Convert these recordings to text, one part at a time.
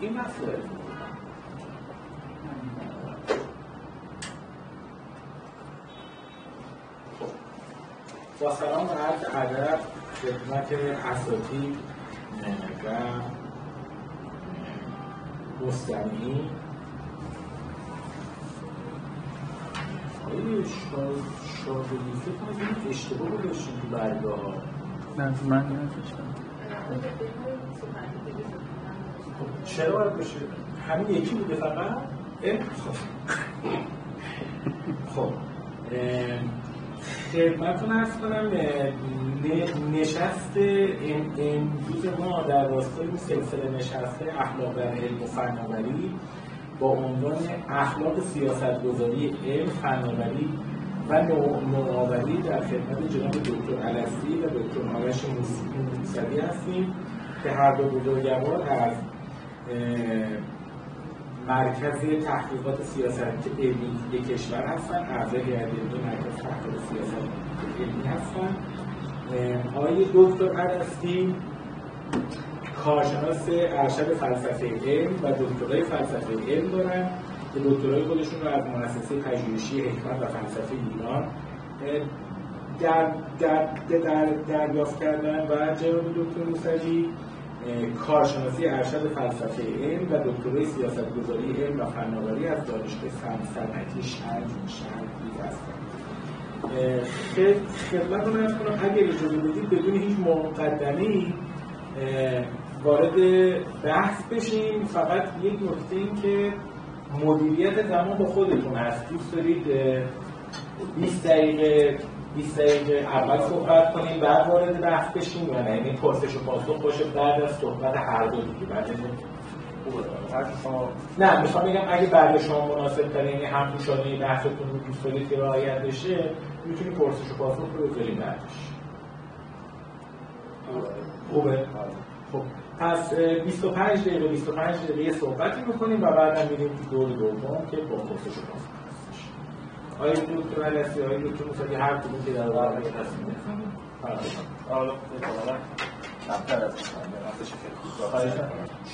این مسئله. با سلام و عرض ادب خدمت اساتید و مستمعین. شاهدی فکر کنم اشتباه رو داشتیم تو برگاه من نذاشتم چرا باید بشه همین یکی بوده فقط؟ خب. خب خدمتتون ارز کنم نشست ام- امروز ما در راستای سلسله نشسته اخلاق در علم و فناوری با عنوان اخلاق سیاستگذاری علم فناوری و نو- نوآوری در خدمت جناب دکتر علستی و دکتر آرش موس- موسوی هستیم که هر دو بزرگوار از مرکز تحقیقات سیاست علمی کشور هستن. اعضای هیئت علمی مرکز تحقیقات سیاست علمی هستن. آقای دکتر عرستی کارشناس ارشد فلسفه علم و دکترای فلسفه علم دارن که دکترای خودشون رو از مؤسسه پژوهشی حکمت و فلسفه ایران اه، در, در, در دریافت کردن. و جناب دکتر موسوی کارشناسی ارشد فلسفه علم و دکترای سیاستگذاری علم و فناوری از دانشگاه صن- صنعتی شرق شرقی هستند اه، خد- خدمتتون ارز کنم اگر اجازه بدید بدون هیچ مقدمه وارد بحث بشیم. فقط یک نکته این که مدیریت زمان با خودتون هست. دوست دارید اه، 20 دقیقه 20 دقیقه اول صحبت کنیم بعد وارد بحث بشیم یا نه؟ یعنی پرسش و پاسخ باشه بعد از صحبت هر دو دیگه. بعد از نه می‌خوام بگم اگه بعد شما مناسب تره یعنی هم پوشانه بحثتون رو دوست دارید که رعایت بشه می‌تونی پرسش و پاسخ رو بذاریم بعدش. خوبه؟ خب. پس اه، 25 دقیقه 25 دقیقه صحبتی می‌کنیم و بعدا میریم دور دوم که با پرسش و پاسخ. آیا دکتر علیسی آیا دکتر موسوی هر کدوم که در واقع تصمیم از.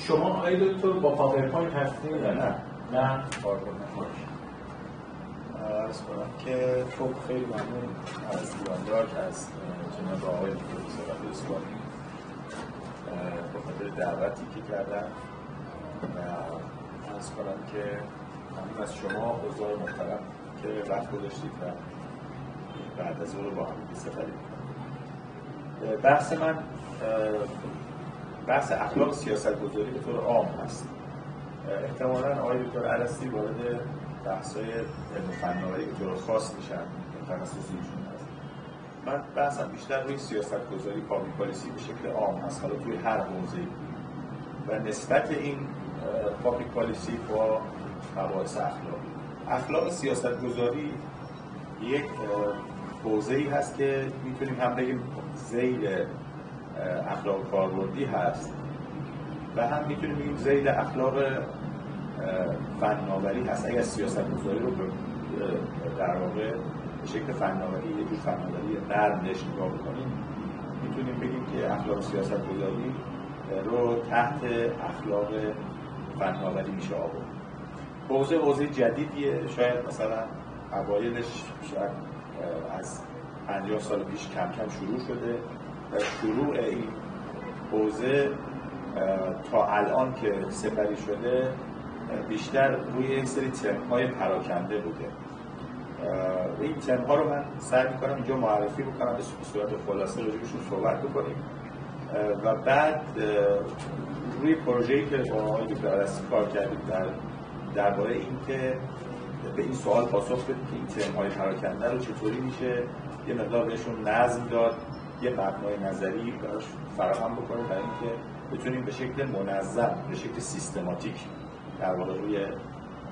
شما آیا دکتر با پاورپوینت هستید یا نه نه کار کنم. عرض کنم که خب خیلی ممنون از ایراندار که از جناب آقای اسلامی اه، به خاطر دعوتی که کردن و عرض کنم که ممنون از شما حضار محترم که وقت گذاشتید و بعد از اون رو با هم کنیم بحث من بحث اخلاق سیاست گذاری به طور عام هست. احتمالا آقای دکتر عرستی وارد بحث‌های علم و فناوری به طور خاص میشن تخصص ایشون هست. من بحثم بیشتر روی سیاست گذاری public policy به شکل عام هست. حالا توی هر حوزه‌ای. و نسبت این public policy با مباحث اخلاقی. اخلاق سیاست گذاری یک حوزه ای هست که می‌تونیم هم بگیم ذیل اخلاق کاربردی هست و هم می‌تونیم بگیم زیل اخلاق فناوری هست. اگر سیاست گذاری رو در واقع به شکل فناوری یه جور فناوری نرم بهش نگاه بکنیم می‌تونیم بگیم که اخلاق سیاست گذاری رو تحت اخلاق فناوری میشه آورد. حوزه حوزه جدیدیه. شاید مثلا اوایلش شاید از 50 سال پیش کم کم شروع شده. و شروع این حوزه تا الان که سپری شده بیشتر روی یک سری ترمهای پراکنده بوده. این ترمها رو من سعی می‌کنم اینجا معرفی بکنم به صورت خلاصه راجبشون صحبت بکنیم. و بعد روی پروژه‌ای که با آقای دکتر کار کردیم در درباره اینکه به این سوال پاسخ بدیم که این ترم‌های پراکنده رو چطوری میشه. یه مقدار بهشون نظم داد یه مبنای نظری براش فراهم بکنیم برای اینکه بتونیم به شکل منظم به شکل سیستماتیک در واقع روی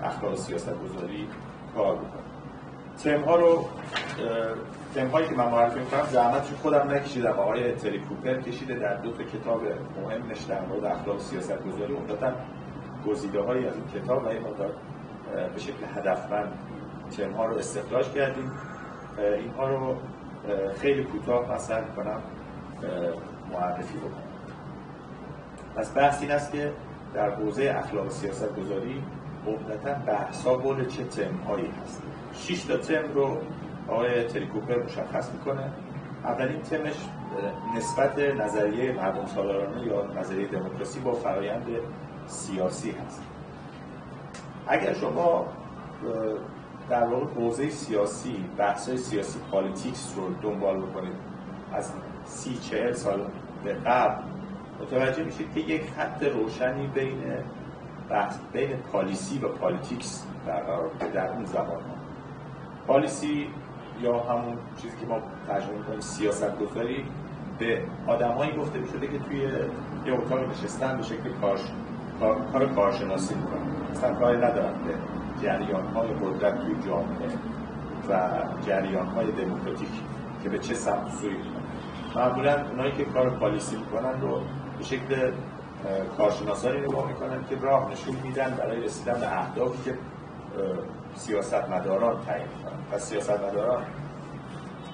اخلاق سیاست گذاری کار بکنیم. ترم ها رو ترم هایی که من معرفی می‌کنم زحمتش خودم نکشیدم. آقای تری کوپر کشیده در دو تا کتاب مهمش در مورد اخلاق سیاست گذاری عمدتا گزیده هایی از این کتاب و این به شکل هدفمند ترم ها رو استخراج کردیم. اینها رو خیلی کوتاه من اه، معرفی بکنم. پس بحث این است که در حوزه اخلاق سیاست گذاری عمدتا بحثا بول چه تمهایی هست. شش تا تم رو آقای تریکوپر مشخص می‌کنه. اولین تمش نسبت نظریه مردم سالارانه یا نظریه دموکراسی با فرایند سیاسی هست. اگر شما در واقع حوزه سیاسی بحث سیاسی politics رو دنبال بکنید از سی چهل سال به قبل متوجه میشید که یک خط روشنی بین بحث بین policy و politics برقرار در اون زمان ها. policy یا همون چیزی که ما ترجمه می‌کنیم سیاست گذاری به آدمایی گفته می‌شده که توی یه اتاق نشستن به شکل کار کار کارشناسی می‌کنن مثلا کاری به جریان های قدرت توی جامعه و جریان های دموکراتیک که به چه سمت سوی معمولا اونایی که کار پالیسی می‌کنن رو به شکل کارشناسانی نگاه می‌کنن که راه نشون میدن برای رسیدن به اهدافی که سیاست مداران تعیین می‌کنن. پس سیاست مداران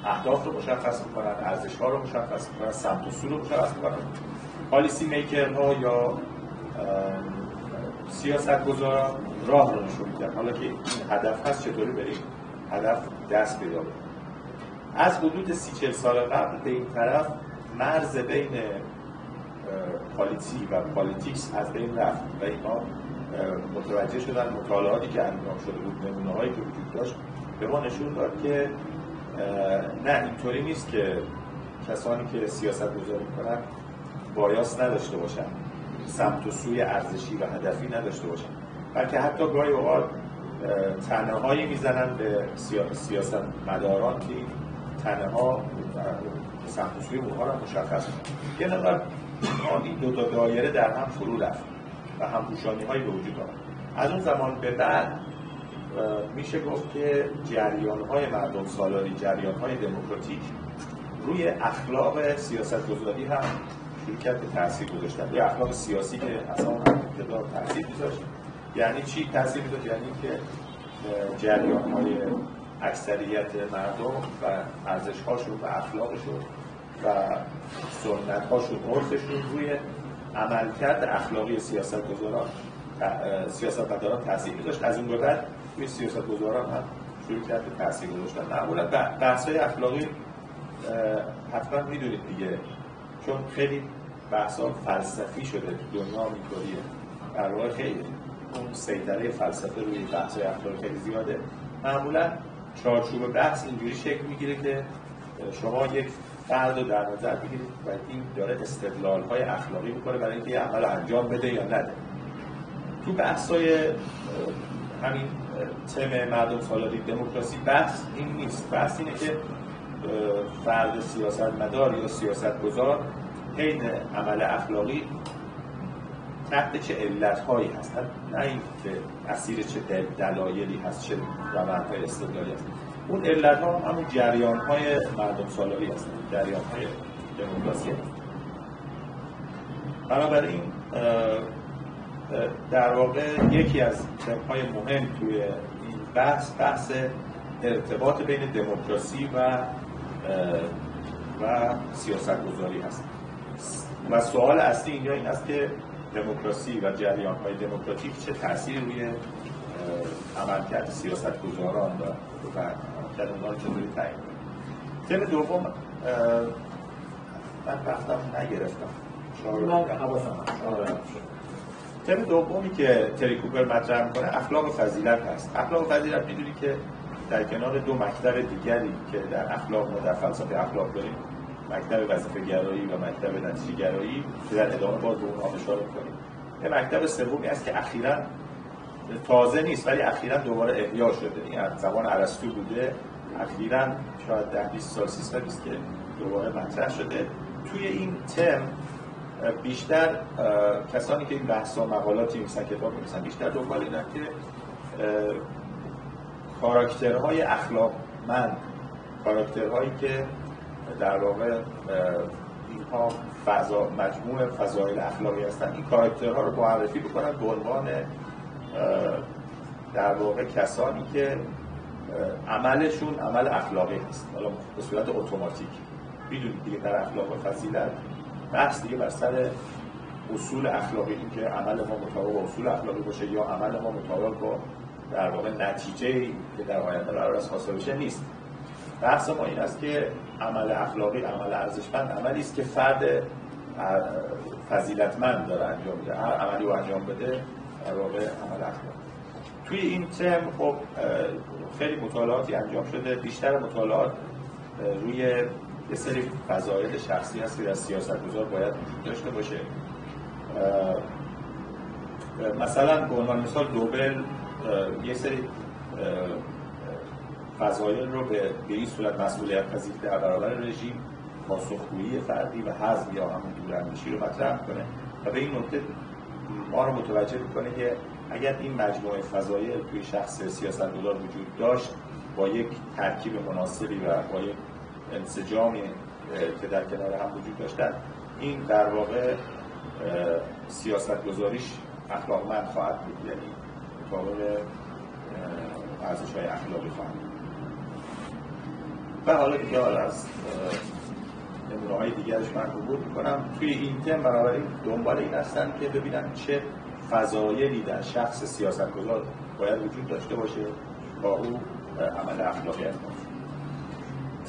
اهداف رو مشخص می‌کنن ارزش ها رو مشخص می‌کنن سمت و سو رو مشخص می‌کنن. policy maker ها یا سیاست گذاران راه رو نشون میدن. حالا که این هدف هست چطوری بریم؟ هدف دست پیدا. از حدود سی چهل سال قبل به این طرف مرز بین policy و politics از بین رفت و اینا متوجه شدن مطالعاتی که انجام شده بود نمونه هایی که وجود داشت به ما نشون داد که نه اینطوری نیست که کسانی که سیاست گذاری کنن بایاس نداشته باشن. سمت و سوی ارزشی و هدفی نداشته باشن بلکه حتی گاهی اوقات تنه هایی می‌زنن به سیاست مداران که تنه ها سمت و سوی اونها رو مشخص یه نقدر این دو تا دایره در هم فرو رفت و همپوشانی هایی به وجود آمد. از اون زمان به بعد میشه گفت که جریان های مردم سالاری جریان های دموکراتیک روی اخلاق سیاست گذاری هم شرکت تاثیر گذاشتن. یه اخلاق سیاسی که اصلا ابتدا تاثیر میذاشت. یعنی چی تاثیر میذاشت؟ یعنی که جریان های اکثریت مردم و ارزش هاشون و اخلاقشون و سنت هاشون عرفشون روی عملکرد اخلاقی سیاست گذاران سیاست مداران تاثیر میذاشت. از این به بعد روی سیاست گذاران هم شروع کرد به تاثیر گذاشتن. معمولا بحث های اخلاقی حتما می‌دونید دیگه چون خیلی بحث فلسفی شده تو دنیا اینطوریه. در واقع خیلی اون سیطره فلسفه روی بحث های اخلاقی خیلی زیاده. معمولا چارچوب بحث اینجوری شکل می‌گیره که شما یک فرد رو در نظر بگیرید و این داره استدلال های اخلاقی می‌کنه برای اینکه یه عمل انجام بده یا نده. تو بحث های همین تم مردم سالاری دموکراسی بحث این نیست. بحث اینه که فرد سیاست مدار یا سیاست گذار حین عمل اخلاقی تحت چه علت هایی هست نه اینکه اسیر چه دلایلی هست چه روندهای استدلالی هست. اون علت ها همون جریان های مردم سالاری هست جریان های دموکراسی هست بنابراین در واقع یکی از های مهم توی این بحث بحث ارتباط بین دموکراسی و و سیاست گذاری هست. و سوال اصلی اینجا این است که دموکراسی و جریان های دموکراتیک چه تأثیری روی عملکرد سیاست گذاران و عملکرد اونها چطوری تعیین تم دوم من وقتم نگرفتم. تم دومی که تری کوپر مطرح می‌کنه اخلاق فضیلت هست. اخلاق فضیلت می‌دونی که در کنار دو مکتب دیگری که در اخلاق ما در فلسفه اخلاق داریم مکتب وظیفه گرایی و مکتب نتیجه گرایی که در ادامه باز به اونها اشاره کنیم یه مکتب سومی است که اخیرا تازه نیست ولی اخیرا دوباره احیا شده. این از زمان ارسطو بوده. اخیرا شاید ده 20 سال 30 سال که دوباره مطرح شده. توی این تم بیشتر کسانی که این بحثا مقالاتی میسن کتاب میسن بیشتر دنبال اینن که کاراکترهای اخلاقمند کاراکترهایی که در واقع اینها فضا مجموع فضایل اخلاقی هستن این کاراکترها رو معرفی بکنن به عنوان در واقع کسانی که عملشون عمل اخلاقی هست. حالا به صورت اتوماتیک. می‌دونید دیگه در اخلاق و فضیلت بحث دیگه بر سر اصول اخلاقی که عمل ما مطابق اصول اخلاقی باشه یا عمل ما مطابق با در واقع نتیجه که در آینده قرار است حاصل بشه نیست. بحث ما این است که عمل اخلاقی عمل ارزشمند عملی است که فرد فضیلتمند داره انجام میده هر عملی رو انجام بده در واقع عمل اخلاقی. توی این ترم خب خیلی مطالعاتی انجام شده بیشتر مطالعات روی یه سری فضایل شخصی هست که در سیاست گذار باید داشته باشه. مثلا به عنوان مثال دوبل یه سری فضایل رو به, به این صورت مسئولیت پذیر در برابر رژیم پاسخگویی فردی و حزم یا همون دوراندیشی رو مطرح کنه و به این نکته ما رو متوجه می‌کنه که اگر این مجموعه فضایل توی شخص سیاستگزار وجود داشت با یک ترکیب مناسبی و با یک انسجامی که در کنار هم وجود داشتن این در واقع سیاست گذاریش اخلاقمند خواهد بود. یعنی مطابق ارزش های اخلاقی خواهد بود. و حالا دیگه حالا از نمونه های دیگرش من عبور می‌کنم. توی این تم بنابراین دنبال این هستن که ببینن چه فضایلی در شخص سیاستگزار باید وجود داشته باشه با او عمل اخلاقی انجام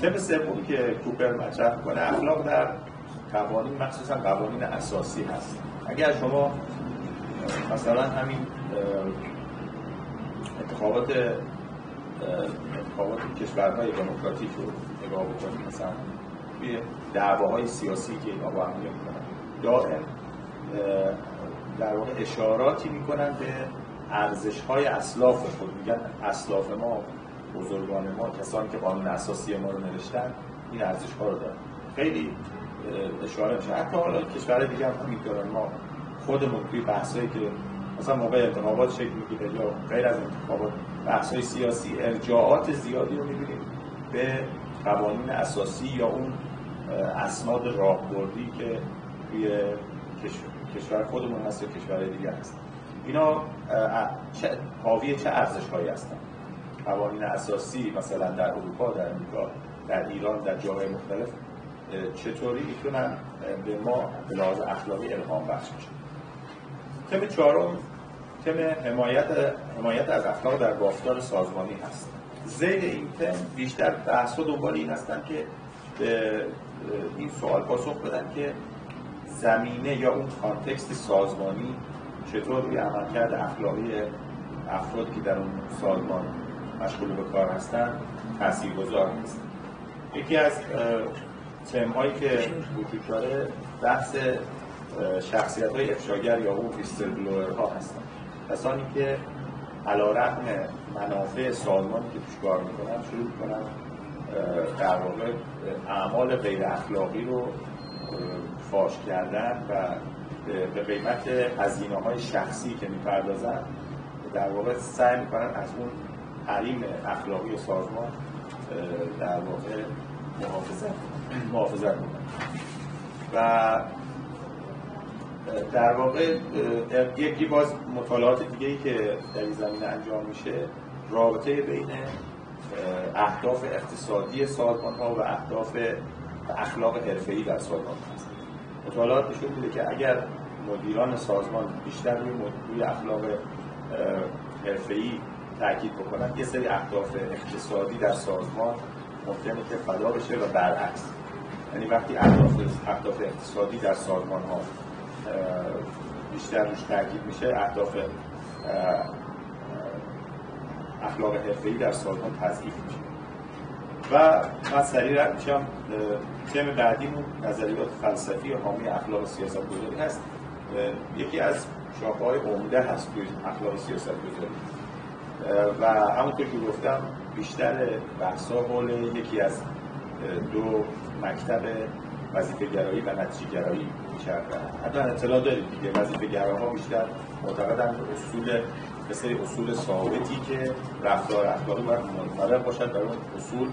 تم سومی که کوپر مطرح کنه اخلاق در قوانین مخصوصا قوانین اساسی هست. اگر شما مثلا همین انتخابات انتخابات کشورهای دموکراتیک رو نگاه بکنید مثلا توی دعواهای سیاسی که با هم می‌کنن. دائم در واقع اشاراتی می‌کنن به ارزش های اسلاف خود. میگن اسلاف ما بزرگان ما کسانی که قانون اساسی ما رو نوشتن این ارزش ها رو دارن. خیلی اشاره میشه. حتی حالا کشور دیگه هم همین ما خودمون توی بحثایی که مثلا موقع انتخابات شکل می‌گیره یا غیر از انتخابات بحث سیاسی ارجاعات زیادی رو می‌بینیم به قوانین اساسی یا اون اسناد راهبردی که توی کشور خودمون هست یا کشور دیگه هست. اینا حاوی چه ارزش هایی هستن؟ قوانین اساسی مثلا در اروپا در امریکا در ایران در جاهای مختلف چطوری می‌تونن به ما به لحاظ اخلاقی الهام بخش بشه؟ تم چهارم تم حمایت حمایت از اخلاق در بافتار سازمانی هست. زیر این تم بیشتر بحث و دنبال این هستن که به این سوال پاسخ بدن که زمینه یا اون کانتکست سازمانی چطور روی عملکرد اخلاقی افراد که در اون سازمان مشغول به کار هستن تاثیرگذار نیست. یکی از تم هایی که وجود داره بحث شخصیت های افشاگر یا اون ویستر ها هستن. کسانی که علا رقم منافع سازمانی که توش کار می‌کنن شروع می‌کنن در واقع اعمال غیر اخلاقی رو فاش کردن و به قیمت هزینه های شخصی که می‌پردازن در واقع سعی می‌کنن از اون حریم اخلاقی سازمان در واقع محافظت محافظت و در واقع یکی باز مطالعات دیگه ای که در این زمینه انجام میشه رابطه بین اهداف اقتصادی سازمان ها و اهداف اخلاق حرفه‌ای در سازمان هست. مطالعات نشون میده که اگر مدیران سازمان بیشتر روی, اخلاق حرفه‌ای تاکید بکنن یه سری اهداف اقتصادی در سازمان ممکنه که فدا بشه و برعکس. یعنی وقتی اهداف اهداف اقتصادی در سازمان ها بیشتر روش تاکید میشه. اهداف اخلاق حرفه‌ای در سازمان تضعیف میشه. و من سریع رد میشم. تم بعدیمون نظریات فلسفی و حامی اخلاق سیاست گذاری هست یکی از شاخه های عمده هست توی اخلاق سیاست گذاری و همونطور که گفتم بیشتر بحثا حول یکی از دو مکتب وظیفه گرایی و نتیجه گرایی میچرخن حتی اطلاع دارید دیگه. وظیفه گراها بیشتر معتقدن به اصول مثل اصول ثابتی که رفتار اخلاقی باید منطبق باشد در اون اصول.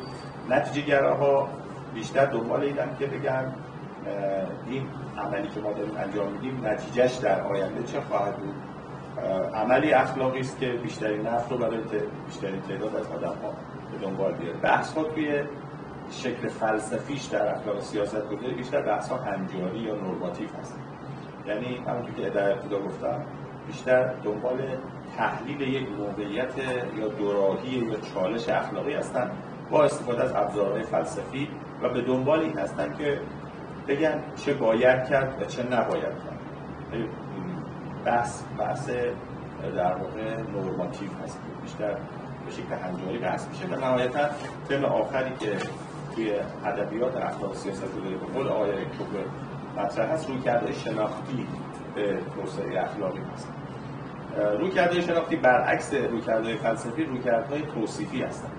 نتیجه گراها بیشتر دنبال اینن که بگن این عملی که ما داریم انجام میدیم نتیجهش در آینده چه خواهد بود؟ عملی اخلاقی است که بیشترین نفع رو برای بیشترین تعداد از آدم ها به دنبال بیاره. بحث ها توی شکل فلسفیش در اخلاق سیاست گذاری بیشتر بحث ها هنجاری یا نورماتیو هست. یعنی همونطور که در ابتدا گفتم بیشتر دنبال تحلیل یک موقعیت یا دوراهی یا چالش اخلاقی هستن با استفاده از ابزارهای فلسفی و به دنبال این هستن که بگن چه باید کرد و چه نباید کرد. بحث بحث در واقع نورماتیو هست. بیشتر به شکل هنجاری بحث میشه. و نهایتا تم آخری که توی ادبیات اخلاق سیاست گذاری به قول آقای کوبر مطرح هست روی کرده شناختی به توسعه اخلاقی هست. روی کرده شناختی برعکس روی کرده فلسفی روی کرده توصیفی هستن.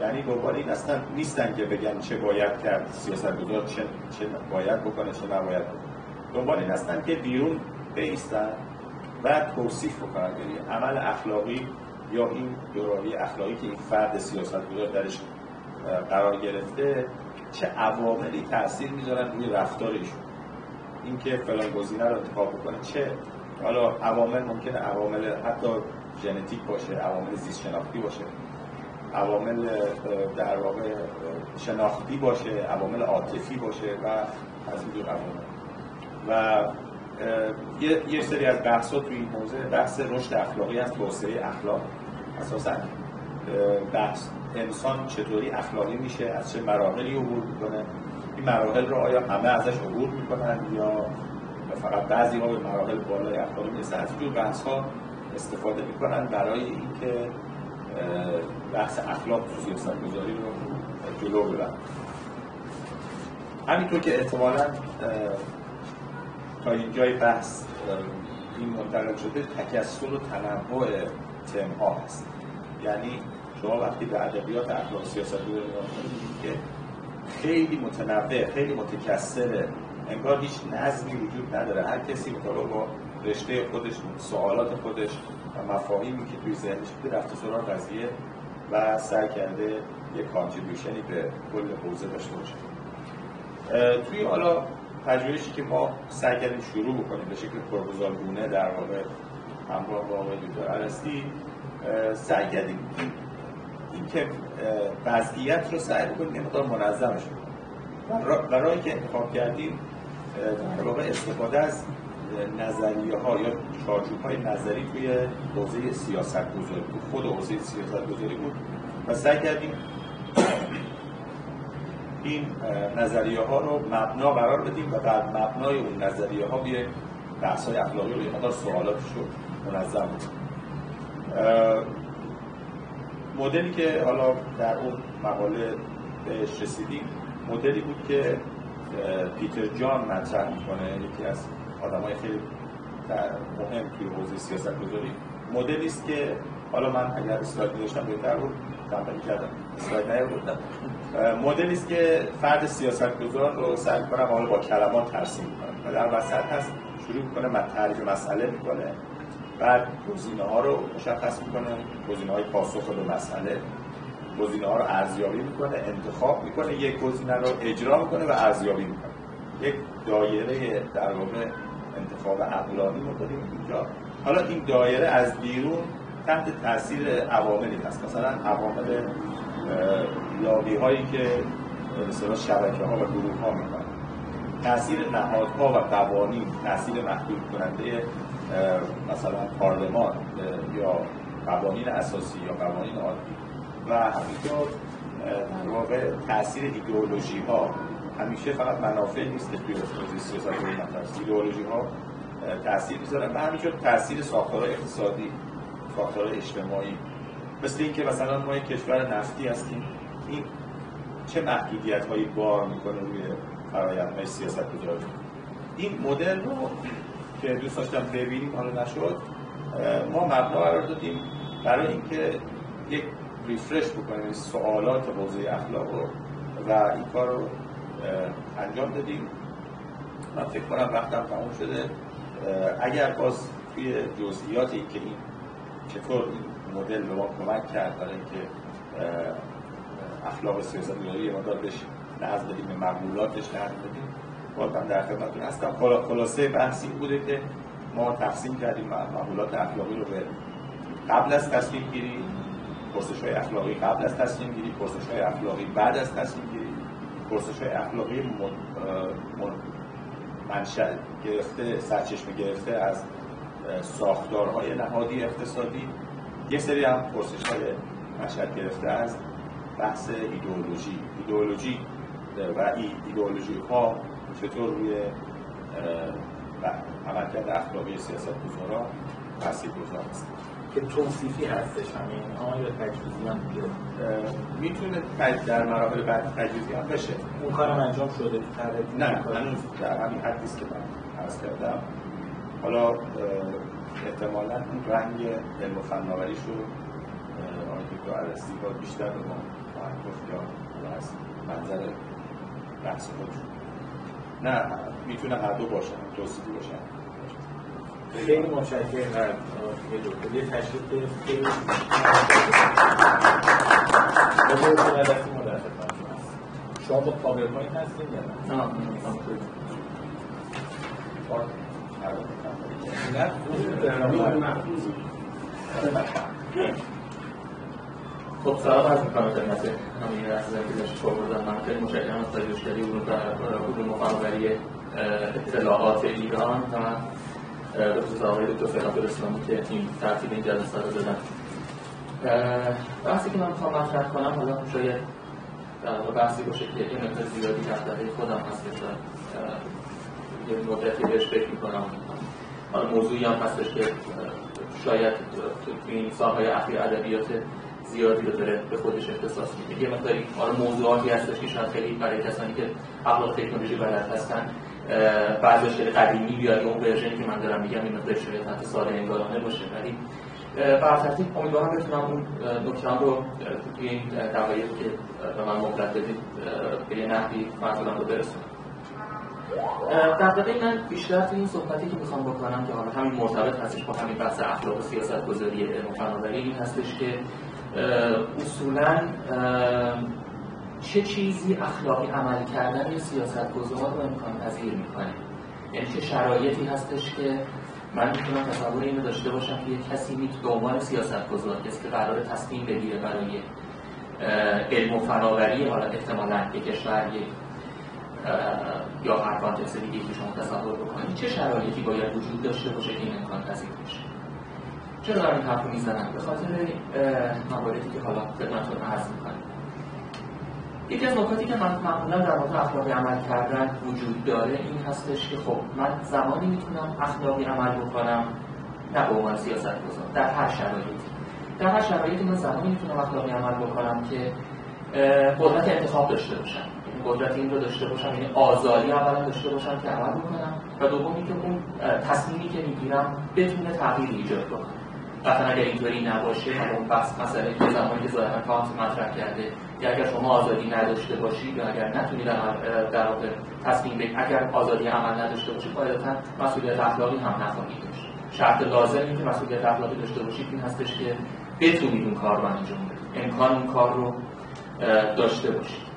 یعنی دنبال این هستن نیستن که بگن چه باید کرد سیاست گذار چه, چه باید بکنه چه نباید بکنه. دنبال این هستن که بیرون بیستن و توصیف بکنن. یعنی عمل اخلاقی یا این دوراهی اخلاقی که این فرد سیاست گذار درش قرار گرفته چه عواملی تاثیر می‌ذارن روی رفتار ایشون اینکه فلان گزینه رو انتخاب بکنه چه حالا عوامل ممکنه عوامل حتی ژنتیک باشه عوامل زیست شناختی باشه عوامل در واقع شناختی باشه عوامل عاطفی باشه و از این عوامل و یه سری از بحث توی این موضوع بحث رشد اخلاقی هست توسعه اخلاق اساسا. بحث انسان چطوری اخلاقی میشه از چه مراحلی عبور می‌کنه. این مراحل رو آیا همه ازش عبور می‌کنن یا فقط بعضی ها به مراحل بالای اخلاقی می‌رسن؟ از جور بحث ها استفاده می‌کنن برای اینکه بحث اخلاق تو سیاست گذاری رو جلو ببرن. همینطور که احتمالا تا اینجای بحث این منتقل شده تکسر و تنوع تم ها هست. یعنی شما وقتی به ادبیات اخلاق سیاست که خیلی متنوع خیلی متکثره انگار هیچ نظمی وجود نداره. هر کسی مطابق با رشته خودش سوالات خودش و مفاهیمی که توی ذهنش بوده رفته سراغ قضیه و سعی کرده یک کانتریبیوشنی به کل حوزه داشته باشه. توی حالا پژوهشی که ما سعی کردیم شروع بکنیم به شکل پروپوزالگونه در واقع همراه با آقای دکتر سعی کردیم این که وضعیت رو سعی بکنیم یه مقدار منظمش برای که انتخاب کردیم در واقع استفاده از نظریه ها یا چارچوب های نظری توی حوزه سیاست گذاری بود. خود حوزه سیاست گذاری بود. و سعی کردیم این نظریه ها رو مبنا قرار بدیم و در مبنای اون نظریه ها بیه بحث های اخلاقی رو یه مقدار سوالاتش رو منظم بود مدلی که حالا در اون مقاله بهش رسیدیم مدلی بود که پیتر جان مطرح می‌کنه یکی از آدم های خیلی مهم توی حوزه سیاست گذاری مدلی است که حالا من اگر اسلاید داشتم بهتر بود تنبلی کردم. اسلاید نیاوردم. مدلی است که فرد سیاست گذار رو سعی کنم حالا با کلمات ترسیم کنم. و در وسط هست شروع می‌کنه تعریف مسئله می‌کنه. بعد گزینه ها رو مشخص می‌کنه گزینه های پاسخ به مسئله. گزینه ها رو ارزیابی می‌کنه انتخاب می‌کنه یک گزینه رو اجرا می‌کنه و ارزیابی می‌کنه. یک دایره در واقع انتخاب عقلانی داریم اینجا. حالا این دایره از بیرون تحت تاثیر عواملی هست. مثلا عوامل لابی هایی که مثلا شبکه ها و گروه ها می‌کنن. تاثیر نهادها و قوانین تاثیر محدود کننده مثلا پارلمان یا قوانین اساسی یا قوانین عادی. و همینطور در واقع تاثیر ایدئولوژی ها همیشه فقط منافع نیست که توی سیاست ایدئولوژی ها تاثیر می‌ذارن و همینطور تاثیر ساختارهای اقتصادی ساختارهای اجتماعی. مثل اینکه مثلا ما یک کشور نفتی هستیم. این چه محدودیت هایی بار می‌کنه روی فرایند سیاست گذاری این مدل رو که دوست داشتم ببینیم حالا نشد. ما مبنا قرار دادیم برای اینکه یک ریفرش بکنیم سوالات حوزه اخلاق رو و این کار رو انجام دادیم. من فکر کنم وقتم تموم شده. اگر باز توی جزئیاتی که این چطور این مدل به ما کمک کرد برای اینکه اخلاق سیاست گذاری یه مقدار بهش نظر بدیم به مقبولاتش نظر بدیم من در خدمتتون هستم. خلاصه بحث این بوده که ما تقسیم کردیم مقولات اخلاقی رو به قبل از تصمیم گیری پرسش های اخلاقی قبل از تصمیم گیری پرسش های اخلاقی بعد از تصمیم گیری پرسش های اخلاقی منشأ گرفته سرچشمه گرفته از ساختارهای نهادی اقتصادی. یک سری هم پرسش های منشأ گرفته از بحث ایدئولوژی. ایدئولوژی و ایدئولوژی ها چطور روی عملکرد اخلاقی سیاست گذارا تاثیر گذار است؟ که توصیفی هستش همین. آن یا تجویزی هم می‌تونه در مراحل بعد تجویزی هم بشه. اون کارم انجام شده نه هنوز در همین حدی که من عرض کردم. حالا احتمالا اون رنگ علم و فناوریش رو آقای دکتر عرصی با بیشتر به ما گفت یا از منظر بحث خودشون نه می‌تونه هر دو باشن توصیفی باشن خیلی متشکرم. یه تشریف شما با پاورپوینت هستین یا نه؟ نه. خب سلام از می‌کنم خدمت همین عزیزان که داشت بودن من خیلی متشکرم از پژوهشگری علوم فناوری اطلاعات ایران و به خصوص آقای دکتر فرانکل اسلامی که این ترتیب این جلسه رو دادن. بحثی که من می‌خوام مطرح کنم حالا شاید در بحثی باشه که یه مقدار زیادی در خودم هست که یه مدتی بهش فکر می‌کنم. حالا موضوعی هم هستش که شاید تو این سالهای اخیر ادبیات زیادی رو داره به خودش اختصاص میده. یه مقداری حالا موضوعاتی هستش که شاید خیلی برای کسانی که اخلاق تکنولوژی بلد هستن بعضیش خیلی قدیمی بیاد اون ورژنی که من دارم میگم این مقدار شاید حتی سال انگارانه باشه. ولی بر ترتیب امیدوارم بتونم اون نکتهام رو توی این دقایقی که به من مهلت بدید به یه نحوی منظورم رو برسونم. دقیقه من بیشتر تو این صحبتی که می‌خوام بکنم که حالا همین مرتبط هستش با همین بحث اخلاق و سیاست گذاری و فناوری این هستش که اصولا چه چیزی اخلاقی عمل کردن یا سیاست گذار رو امکان پذیر می‌کنه؟ یعنی چه شرایطی هستش که من می‌تونم تصور اینو داشته باشم که یک کسی می‌تونه به عنوان سیاست گذار کسی که قرار تصمیم بگیره برای علم و فناوری حالا احتمالا یک کشور یا هر کانتکس دیگه که شما تصور بکنید چه شرایطی باید وجود داشته باشه که این امکان پذیر بشه؟ چرا دارم این حرف رو می‌زنم؟ به خاطر مواردی که حالا خدمتتون عرض می‌کنم. یکی از نکاتی که معمولا در مورد اخلاقی عمل کردن وجود داره این هستش که خب من زمانی می‌تونم اخلاقی عمل بکنم نه به عنوان سیاست گذار در هر شرایطی. در هر شرایطی من زمانی می‌تونم اخلاقی عمل بکنم که قدرت انتخاب داشته باشم. قدرت این رو داشته باشم یعنی آزادی اولا داشته باشم که عمل بکنم و دومی که اون تصمیمی که می‌گیرم بتونه تغییر ایجاد بکنه. قطعا اگر اینطوری نباشه اون بحث مسئله که زمانی که ظاهرا کانت مطرح کرده یا اگر شما آزادی نداشته باشید یا اگر نتونید در واقع تصمیم بگیرید اگر آزادی عمل نداشته باشید قاعدتا مسئولیت اخلاقی هم نخواهید داشت. شرط لازم که مسئولیت اخلاقی داشته باشید این هستش که بتونید اون کار رو انجام بدید. امکان اون کار رو داشته باشید.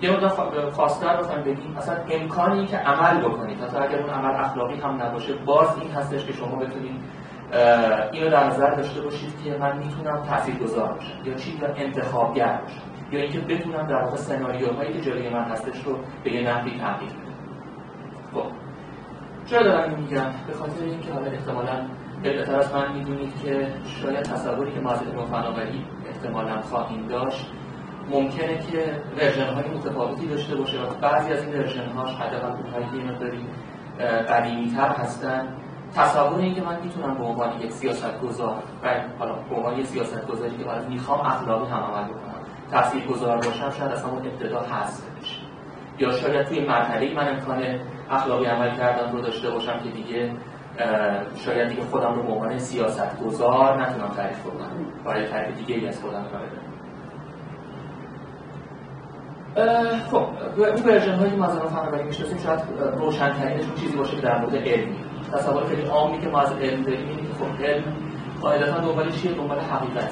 یه مقدار خواستر بخوایم بگیم اصلا امکانی که عمل بکنید. حتی اگر اون عمل اخلاقی هم نباشه باز این هستش که شما بتونید اینو در نظر داشته باشید که من می‌تونم تاثیرگذار باشم. یا چی؟ یا انتخابگر باشم. یا اینکه بتونم در واقع سناریوهایی که جلوی من هستش رو به یه نحوی تغییر بدم. خب. چرا دارم میگم؟ به خاطر اینکه حالا احتمالاً بهتر از من می‌دونید که شاید تصوری که ما از علم فناوری احتمالاً خواهیم داشت ممکنه که ورژن های متفاوتی داشته باشه و بعضی از این ورژن هاش حداقل اونهایی که مقداری قدیمی تر هستن تصور این که من می‌تونم به عنوان یک سیاست گذار و حالا به عنوان یک سیاست گذاری که من می‌خوام اخلاقی هم عمل بکنم تاثیر گذار باشم شاید اصلا اون ابتدا هست بشه. یا شاید توی مرحله من امکان اخلاقی عمل کردن رو داشته باشم که دیگه شاید دیگه خودم رو به عنوان سیاست گذار نتونم تعریف کنم. برای تعریف دیگه ای از خودم خب اون ورژن هایی که ما از فناوری می‌شناسیم شاید روشنترینشون چیزی باشه که در مورد علمی. تصور خیلی عامی که ما از علم داریم اینه که خب علم قاعدتا دنبال چیه؟ دنبال حقیقت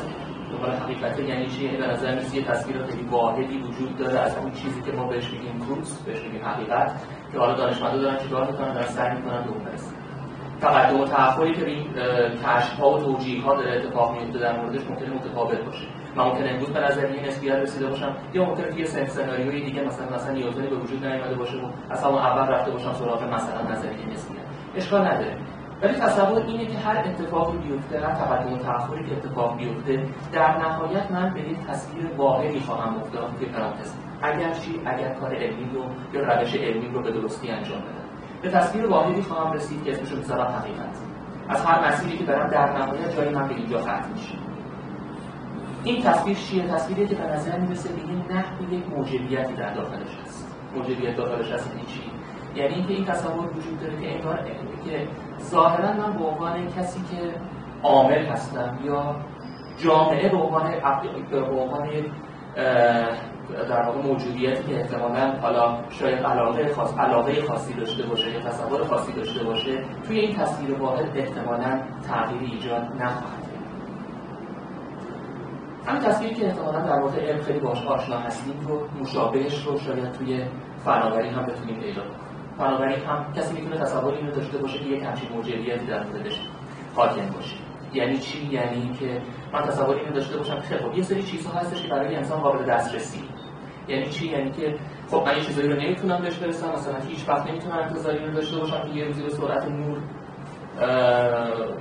دنبال حقیقت یعنی چی؟ یعنی به نظر میاد یه تصویر خیلی واحدی وجود داره از اون چیزی که ما بهش میگیم تروث بهش میگیم حقیقت که حالا دانشمندا دارن چیکار می‌کنن؟ دارن سعی می‌کنن به اون تقدم و تأخری که این کشف ها و توجیه ها داره اتفاق میفته در موردش ممکنه متفاوت باشه. من ممکنه امروز به نظریه نسبیت رسیده باشم یا ممکنه توی سن سناریوی دیگه مثلا مثلا نیوتنی به وجود نیامده باشه و اصلا اول رفته باشم سراغ مثلا نظریه نسبیت اشکال نداره. ولی تصور اینه که هر اتفاقی بیفته هر تقدم و تأخری که اتفاق بیفته در نهایت من به یک تصویر واحدی خواهم افتاد توی پرانتز اگر چی؟ اگر کار علمی رو یا روش علمی رو به درستی انجام بدم. به تصویر واحدی خواهم رسید که اسمش رو حقیقت. از هر مسیری که برم در نهایت جای من به اینجا ختم میشه. این تصویر چیه تصویری که به نظر می‌رسه به این نحو یک موجبیتی در داخلش هست. موجبیت داخلش هست یعنی چی؟ یعنی اینکه این تصور وجود داره که انگار که ظاهرا من به عنوان کسی که عامل هستم یا جامعه به عنوان به عنوان در واقع موجودیتی که احتمالا حالا شاید علاقه خاص علاقه خاصی داشته باشه یا تصور خاصی داشته باشه توی این تصویر واحد احتمالا تغییری ایجاد نخواهد همین تصویری که احتمالا در واقع علم خیلی باش آشنا هستیم رو مشابهش رو شاید توی فناوری هم بتونیم پیدا کنیم فناوری هم کسی می‌تونه تصور اینو داشته باشه که یک همچین موجودیتی در موردش حاکم باشه. یعنی چی؟ یعنی که من تصور اینو داشته باشم. خیلی خب یه سری چیزها هستش که برای انسان قابل دسترسی. یعنی چی؟ یعنی که خب من یه چیزایی رو نمی‌تونم بهش برسم. مثلا هیچ وقت نمی‌تونم انتظاری رو داشته باشم که یه روزی به سرعت نور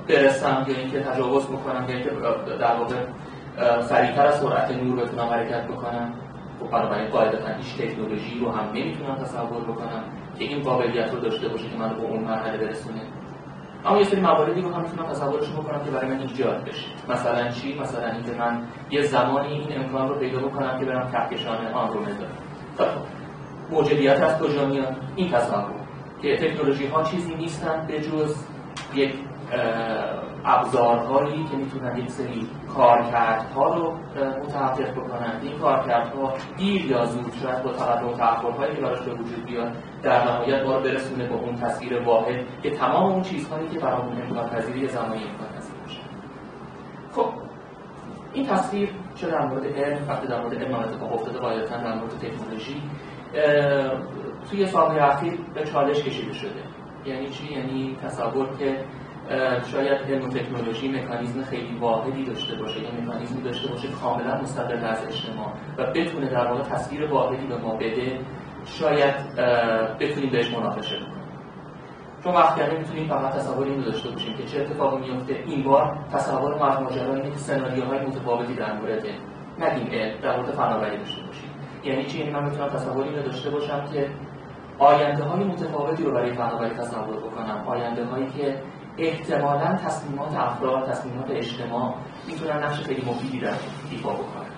برسم یا اینکه تجاوز بکنم یا اینکه در واقع سریعتر از سرعت نور بتونم حرکت بکنم. خب بنابراین قاعدتا هیچ تکنولوژی رو هم نمی‌تونم تصور بکنم. که این قابلیت رو داشته باشه که من به اون مرحله برسونه اما یه سری مواردی رو هم می‌تونم تصورش بکنم که برای من ایجاد بشه. مثلا چی؟ مثلا اینکه من یه زمانی این امکان رو پیدا بکنم که برم کهکشان آن رو بذارم خب موجودیت از کجا میاد؟ این تصور. که تکنولوژی ها چیزی نیستن به جز یک ابزارهایی که می‌تونن یک سری کارکردها رو متحقق بکنن. این کارکردها دیر یا زود شاید با تقدم تأخرهایی که براش به وجود بیاد در نهایت ما رو برسونه با اون تصویر واحد که تمام اون چیزهایی که برامون امکان پذیری زمانی امکان پذیر باشه. خب این تصویر چه در مورد علم؟ وقتی در مورد علم اتفاق افتاده قاعدتا در مورد تکنولوژی توی سالهای اخیر به چالش کشیده شده. یعنی چی؟ یعنی تصور که شاید علم تکنولوژی مکانیزم خیلی واحدی داشته باشه. یا مکانیزمی داشته باشه کاملا مستقل از اجتماع و بتونه در واقع تصویر واحدی به ما بده. شاید بتونیم بهش مناقشه کنیم چون وقتی می‌تونیم فقط تصور اینو داشته باشیم که چه اتفاقی میفته این بار تصور ما از ماجرا اینه سناریوهای متفاوتی در مورد نگیم علم در مورد فناوری داشته باشیم. یعنی چی؟ یعنی من می‌تونم تصور اینو داشته باشم که آینده های متفاوتی رو برای فناوری تصور بکنم. آینده هایی که احتمالا تصمیمات افراد تصمیمات اجتماع می‌تونن نقش خیلی مفیدی در ایفا بکنن.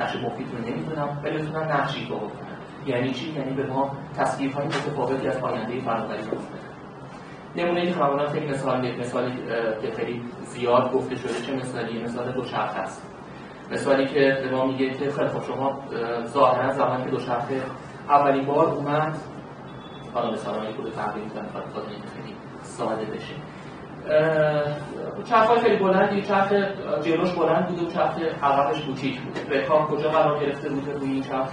نقش مفید رو نمی‌تونم ولی می‌تونن نقش ایفا بکنن. یعنی چی؟ یعنی به ما تصویرهای متفاوتی از آینده فناوری رو نمونه که معمولا خیلی مثال مثالی که خیلی زیاد گفته شده چه مثالی؟ مثال دو شرط هست مثالی که به ما میگه که خیلی خب شما ظاهرا زمانی که دو شرطه اولین بار اومد حالا مثلا یک خود تغییر میدن خاطر خیلی ساده بشه. چرخ خیلی بلندی چرخ جلوش بلند بوده و چرخ عقبش کوچیک بوده رکاب کجا قرار گرفته بوده روی این چرخ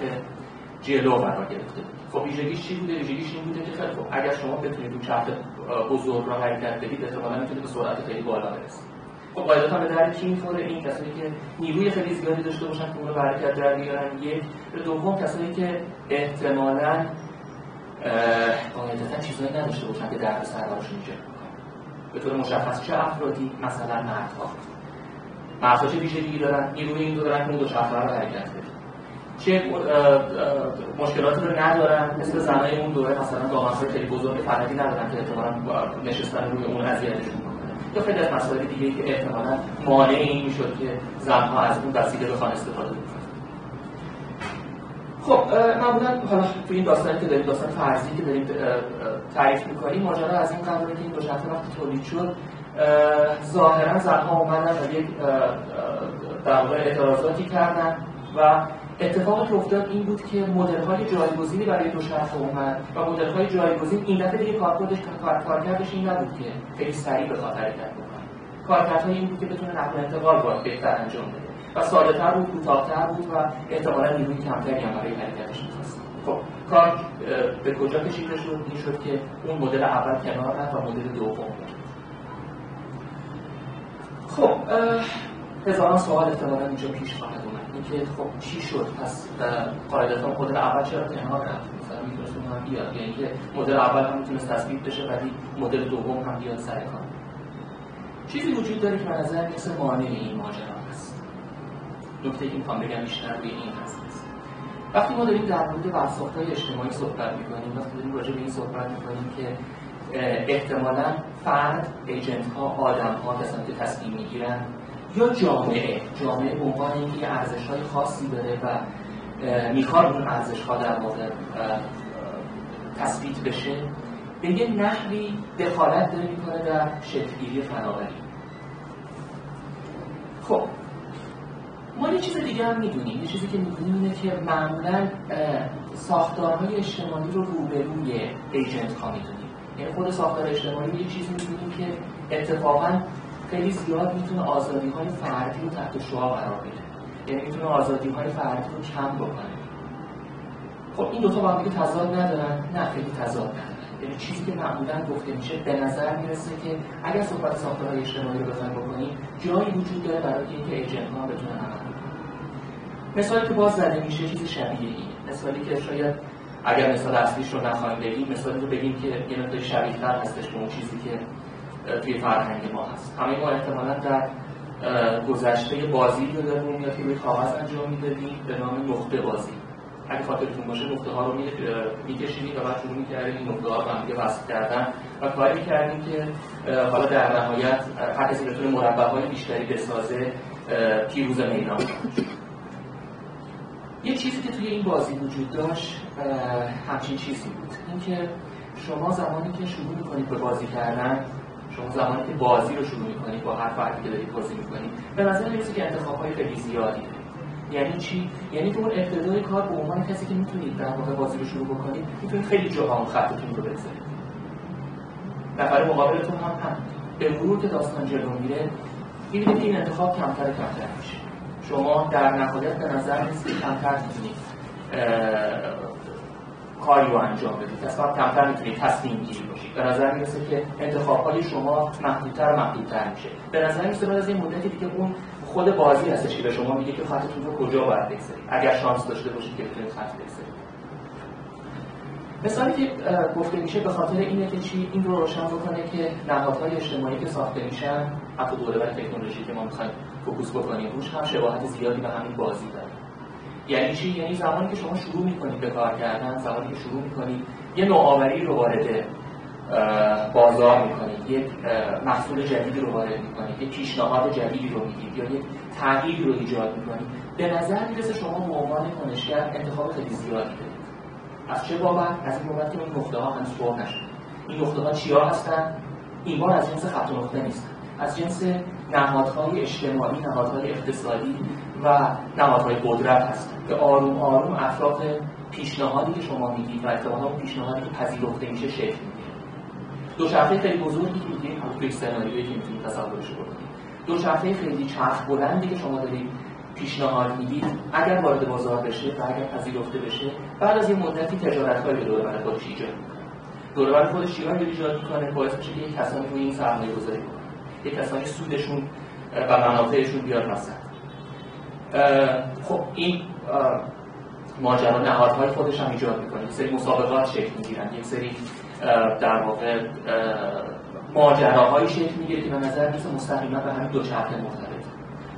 جلو قرار گرفته بود؟ خب ویژگیش چی بوده؟ ویژگیش این بوده که خیلی خب اگر شما بتونید رو چرخ بزرگ را حرکت بدید احتمالاً می‌تونید به سرعت خیلی بالا برسید. خب قاعدتا به درد کی می‌خوره؟ این کسانی که نیروی خیلی زیادی داشته باشن که اون رو به حرکت در بیارن. یک دوم کسانی که احتمالاً قاعدتا چیزایی نداشته باشن که درد سر براشون ایجاد به طور مشخص چه افرادی مثلا مردها مردها چه ویژگی دارن؟ نیروی این دو دارن که اون دو چرخه رو حرکت بده چه مشکلاتی رو ندارن؟ مثل زنای اون دوره مثلا دامنهای خیلی بزرگ فرقی ندارن که احتمالاً نشستن روی اون اذیتشون یا خیلی از مسائل دیگه که احتمالاً مانع این می‌شد که زنها از اون وسیله بخوان استفاده بکنن. خب معمولا حالا تو این داستانی که داریم داستان فرضی که داریم تعریف می‌کنیم ماجرا از این قراره که این دو شرطه وقتی تولید شد ظاهرا زنها اومدن و یک در اعتراضاتی کردن و اتفاقی که افتاد این بود که مدل های جایگزینی برای دو شرط اومد و مدل های جایگزین این دفعه دیگه کارکردش کارکردش این نبود که خیلی سریع به خاطر کرد کارکردهای این بود که بتونه نقل انتقال باید بهتر انجام بده. و ساده‌تر بود کوتاه‌تر بود و احتمالا نیروی کمتری هم برای حرکتش می‌خواست. خب کار به کجا کشیده شد این شد که اون مدل اول کنار رفت و مدل دوم خب هزاران سوال احتمالا اینجا پیش خواهد اومد. اینکه خب چی شد؟ پس قاعدتا مدل اول چرا پنهان رفت؟ مثلا می‌تونست اون هم بیاد یعنی که مدل اول هم می‌تونست تثبیت بشه ولی مدل دوم هم بیاد سر کار. چیزی وجود داره که به نظر مثل مانع این ماجرا. نکته که می‌خوام بگم بیشتر به این هست. وقتی ما داریم در مورد های اجتماعی صحبت می‌کنیم وقتی داریم راجع به این صحبت می‌کنیم که احتمالا فرد، ایجنت ها، آدم ها کسانی که تصمیم می‌گیرن یا جامعه جامعه به عنوان اینکه ارزش های خاصی داره و می‌خواد اون ارزش ها در واقع تثبیت بشه به یه نحوی دخالت داره می‌کنه در شکلگیری فناوری. خب ما یه چیز دیگه هم می‌دونیم یه چیزی که می‌دونیم اینه که معمولا ساختارهای اجتماعی رو روبروی ایجنت ها می‌دونیم یعنی خود ساختار اجتماعی یه چیزی می‌دونیم که اتفاقا خیلی زیاد می‌تونه آزادی های فردی رو تحت شعا قرار بده. یعنی می‌تونه آزادی های فردی رو کم بکنه. خب این دوتا با هم تضاد ندارن. نه خیلی تضاد ندارن. یعنی چیزی که معمولا گفته میشه به نظر می‌رسه که اگر صحبت ساختارهای اجتماعی رو بخوایم بکنیم جایی وجود داره برای اینکه ایجنت ها بتونن مثالی که باز زده میشه چیزی شبیه این مثالی که شاید اگر مثال اصلیش رو نخواهیم بگیم مثالی رو بگیم که یه مقدار شبیه هستش به اون چیزی که توی فرهنگ ما هست. همه ما احتمالا در گذشته بازی رو داریم یا که روی کاغذ انجام می‌دادیم به نام نقطه بازی. اگه خاطرتون باشه نقطه ها رو میکشیدیم و بعد شروع می‌کردیم این نقطه ها رو هم وصل کردن و کاری می‌کردیم که حالا در نهایت هر کسی بتونه مربع های بیشتری بسازه پیروز میدان. یه چیزی که توی این بازی وجود داشت همچین چیزی بود. اینکه شما زمانی که شروع می‌کنید به بازی کردن شما زمانی که بازی رو شروع می‌کنید با هر فردی که دارید بازی می‌کنید به نظر می‌رسه که انتخاب های خیلی زیادی یعنی چی؟ یعنی تو ابتدای کار به عنوان کسی که می‌تونید در واقع بازی رو شروع بکنید می‌تونید خیلی جاها خطتون رو بگذارید. نفر مقابلتون هم هم به مرور که داستان جلو میره می‌بینید که این انتخاب کمتر کمتر میشه. شما در نهایت به نظر نیست که کمتر می‌تونید کاری رو انجام بدید. اصلا کمتر می‌تونید تصمیم گیری باشید. به نظر می‌رسه که انتخاب های شما محدودتر و محدودتر میشه. به نظر می‌رسه بعد از این مدتی دیگه اون خود بازی هستش که به شما میگه که خطتون رو کجا باید بگذارید. اگر شانس داشته باشید که بتونید خط بگذارید. مثالی که گفته میشه به خاطر اینه که چی؟ این رو روشن بکنه که نهادهای اجتماعی که ساخته میشن حتی دوره تکنولوژی که ما می‌خوایم فوکوس بکنیم روش هم شباهت زیادی به همین بازی داره. یعنی چی؟ یعنی زمانی که شما شروع می‌کنید به کار کردن زمانی که شروع می‌کنید یه نوآوری رو وارد بازار می‌کنید یک محصول جدیدی رو وارد می‌کنید یک پیشنهاد جدیدی رو می‌دید یا یک تغییری رو ایجاد می‌کنید به نظر می‌رسه شما به عنوان کنشگر انتخاب خیلی زیادی دارید از چه بابت؟ از این بابت که این نقطه ها هنوز پر این نقطه ها چیا هستن؟ این بار از جنس خط نقطه نیستن از جنس نهادهای اجتماعی نهادهای اقتصادی و نهادهای قدرت هستن که آروم آروم اطراف پیشنهادی که شما می‌دید و احتمالا اون پیشنهادی که پذیرفته میشه شکل می‌گیره. دوچرخه خیلی بزرگی که میگید هم توی سناریویی که می‌تونید تصورش بکنید دوچرخه خیلی چرخ بلندی که شما دارید پیشنهاد می‌دید اگر وارد بازار بشه و اگر پذیرفته بشه بعد از یه مدتی تجارت های به دور خودش ایجاد می‌کنه. دور خودش ایجاد می‌کنه؟ باعث میشه که یک کسانی روی این سرمایه گذاری یک کسانی سودشون و منافعشون بیاد مثلا. خب این ماجرا نهادهای خودش هم ایجاد می‌کنه. یک سری مسابقات شکل می‌گیرن یک سری در واقع ماجراهایی شکل می‌گیره که به نظر میسه مستقیما به همین دو چرخه مرتبط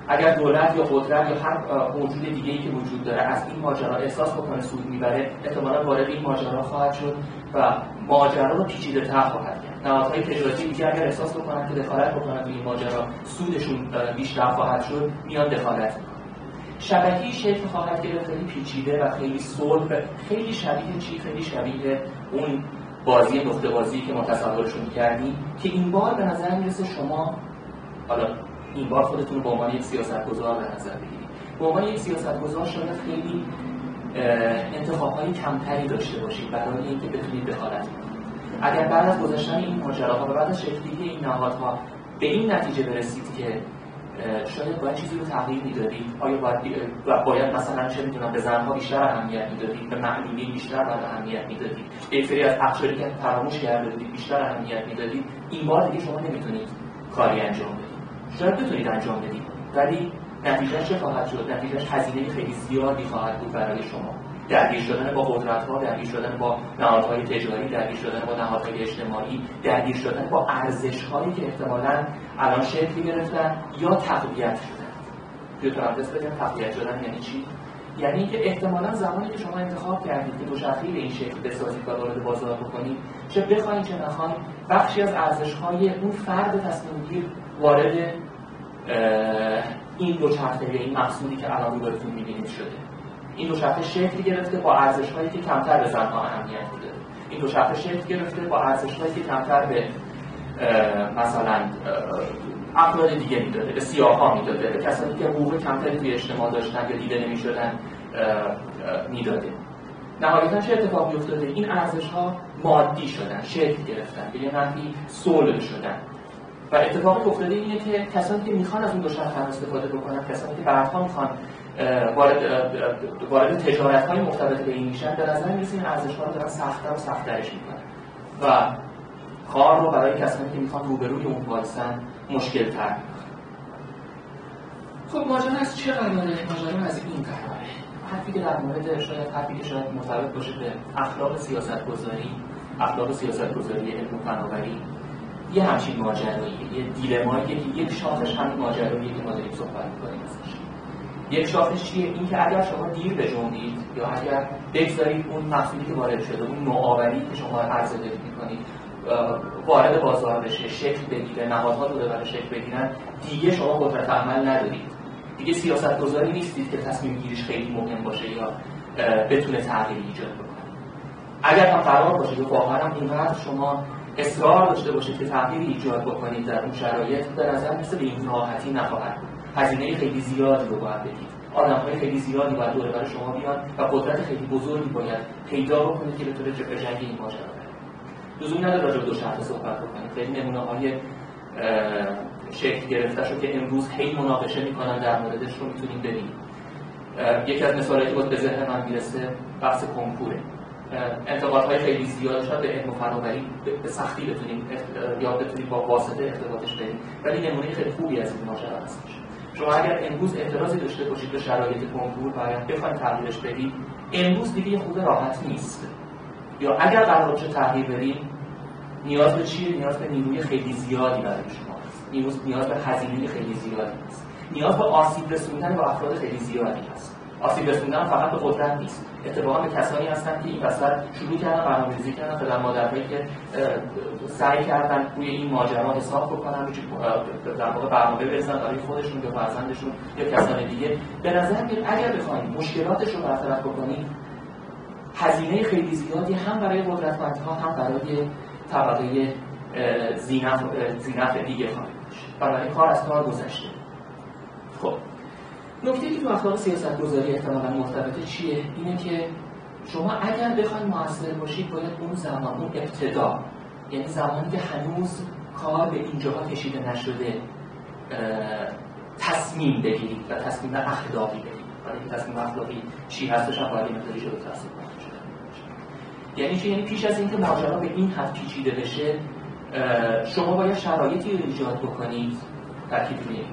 اگر دولت یا قدرت یا هر موجود دیگه ای که وجود داره از این ماجرا احساس بکنه سود می‌بره احتمالا وارد این ماجرا خواهد شد و ماجرا رو پیچیده تر خواهد کرد. نهادهای تجارتی دیگه اگر احساس بکنن که دخالت بکنن توی این ماجرا. سودشون بیشتر خواهد شد میان دخالت. شبکه‌ای شکل خواهد گرفت خیلی پیچیده و خیلی صلب خیلی شبیه چی؟ خیلی شبیه اون بازی نقطه بازی که ما تصورشون کردیم که این بار به نظر می‌رسه شما حالا این بار خودتون رو به عنوان یک سیاستگزار به نظر بگیرید. به عنوان یک سیاستگزار شاید خیلی انتخاب های کمتری داشته باشید برای اینکه بتونید دخالت کنید اگر بعد از گذشتن این ماجراها و بعد از شکلی این نهادها به این نتیجه برسید که شاید باید چیزی رو تغییر می‌دادید آیا باید باید مثلا چه می‌دونم به زنها بیشتر اهمیت می‌دادید به معلولین بیشتر باید اهمیت می‌دادید یک سری از اقشاری که فراموش کرده بودید بیشتر اهمیت می‌دادید این بار دیگه شما نمی‌تونید کاری انجام بدید. شاید بتونید انجام بدید ولی نتیجه چه خواهد شد؟ نتیجهش هزینه خیلی زیادی خواهد بود برای شما. درگیر شدن با قدرت ها درگیر شدن با نهادهای تجاری درگیر شدن با نهادهای اجتماعی درگیر شدن با ارزش هایی که احتمالا الان شکل گرفتن یا تقویت شدن. توی پرانتز بگم تقویت شدن یعنی چی؟ یعنی اینکه احتمالا زمانی که شما انتخاب کردید که دوچرخه به این شکل بسازید و وارد بازار بکنید چه بخواید چه نخواید بخشی از ارزش های اون فرد تصمیم وارد این دوچرخه این محصولی که الان روبرتون می‌بینید شده. این دوچرخه شکل گرفته با ارزش هایی که کمتر به زنها اهمیت میده. این دوچرخه شکل گرفته با ارزش هایی که کمتر به مثلا افراد دیگه می‌داده به سیاه ها می‌داده به کسانی که حقوق کمتری توی اجتماع داشتن یا دیده نمی‌شدن می‌داده. نهایتا چه اتفاقی افتاده؟ این ارزش ها مادی شدن شکل گرفتن به یه نحوی سولد شدن. و اتفاقی افتاده اینه که کسانی که می‌خوان از اون دو استفاده بکنن کسانی که بعدها می‌خوان وارد وارد تجارت های مرتبط به این میشن به نظر می‌رسه این ارزش ها رو دارن سختتر و سختترش می‌کنن. و کار رو برای کسانی که می‌خوان روبروی اون وایسن مشکل تر خب ماجرا از چه قراره ماجرا از این قراره. حرفی که در مورد شاید حرفی که شاید مرتبط باشه به اخلاق سیاست گذاری اخلاق سیاست گذاری علم فناوری یه همچین ماجرایی یه دیلمایی که یک شاخش همین ماجراییه که ما داریم صحبت می‌کنیم. یک شاخش چیه؟ این که اگر شما دیر بجنبید یا اگر بگذارید اون محصولی که وارد شده اون نوآوری که شما عرضه می‌کنید وارد بازار بشه شکل بگیره نهادها رو ببره شکل بگیرن دیگه شما قدرت عمل ندارید. دیگه سیاست گذاری نیستید که تصمیم گیریش خیلی مهم باشه یا بتونه تغییر ایجاد بکنه. اگر هم قرار باشه که واقعا اینقدر شما اصرار داشته باشید که تغییر ایجاد بکنید در اون شرایط به نظر مثل به این راحتی نخواهد هزینه خیلی زیادی رو باید بدید. آدم های خیلی زیادی باید دوره برای شما بیان و قدرت خیلی بزرگی باید پیدا بکنید که بتونه به جنگ این ماجرا لزومی نداره راجع دو شرط صحبت بکنید خیلی نمونه های شکل گرفته شو که امروز هی مناقشه می‌کنن در موردش رو می‌تونیم ببینیم. یکی از مثالایی که به ذهن من می‌رسه بحث کنکوره. انتقادهای خیلی زیاد شاید به علم و فناوری به سختی بتونیم یا بتونیم با واسطه ارتباطش بریم. ولی نمونه خیلی خوبی از این ماجرا هستش شما اگر امروز اعتراضی داشته باشید به شرایط کنکور و بخواید تغییرش بدید امروز دیگه خود راحت نیست. یا اگر قرار باشه تغییر بدیم نیاز به چیه نیاز به نیروی خیلی زیادی برای شما نیاز نیاز به هزینه خیلی زیادی هست. نیاز به آسیب رسوندن به افراد خیلی زیادی هست. آسیب رسوندن فقط به قدرت نیست. اتفاقا به کسانی هستن که این وسط شروع کردن برنامه‌ریزی کردن پدر مادرهایی که سعی کردن روی این ماجرا حساب بکنن در واقع برنامه برسن برای خودشون یا فرزندشون یا کسان دیگه. به نظر میاد اگر بخوایم مشکلاتش رو برطرف بکنیم هزینه خیلی زیادی هم برای قدرتمندها هم برای طبقه زینف, زینف دیگه باشه برای کار از کار گذشته. خب. نکته که تو اخلاق سیاست گذاری احتمالا مرتبطه چیه؟ اینه که شما اگر بخواید موثر باشید باید اون زمان اون ابتدا یعنی زمانی که هنوز کار به اینجاها کشیده نشده تصمیم بگیرید و تصمیم اخلاقی بگیرید. برای اینکه تصمیم اخلاقی چی هستش هم باید مقداری شده تصمیم یعنی چی؟ یعنی پیش از اینکه ماجرا به این حد پیچیده بشه شما باید شرایطی رو ایجاد بکنید. ترکیب این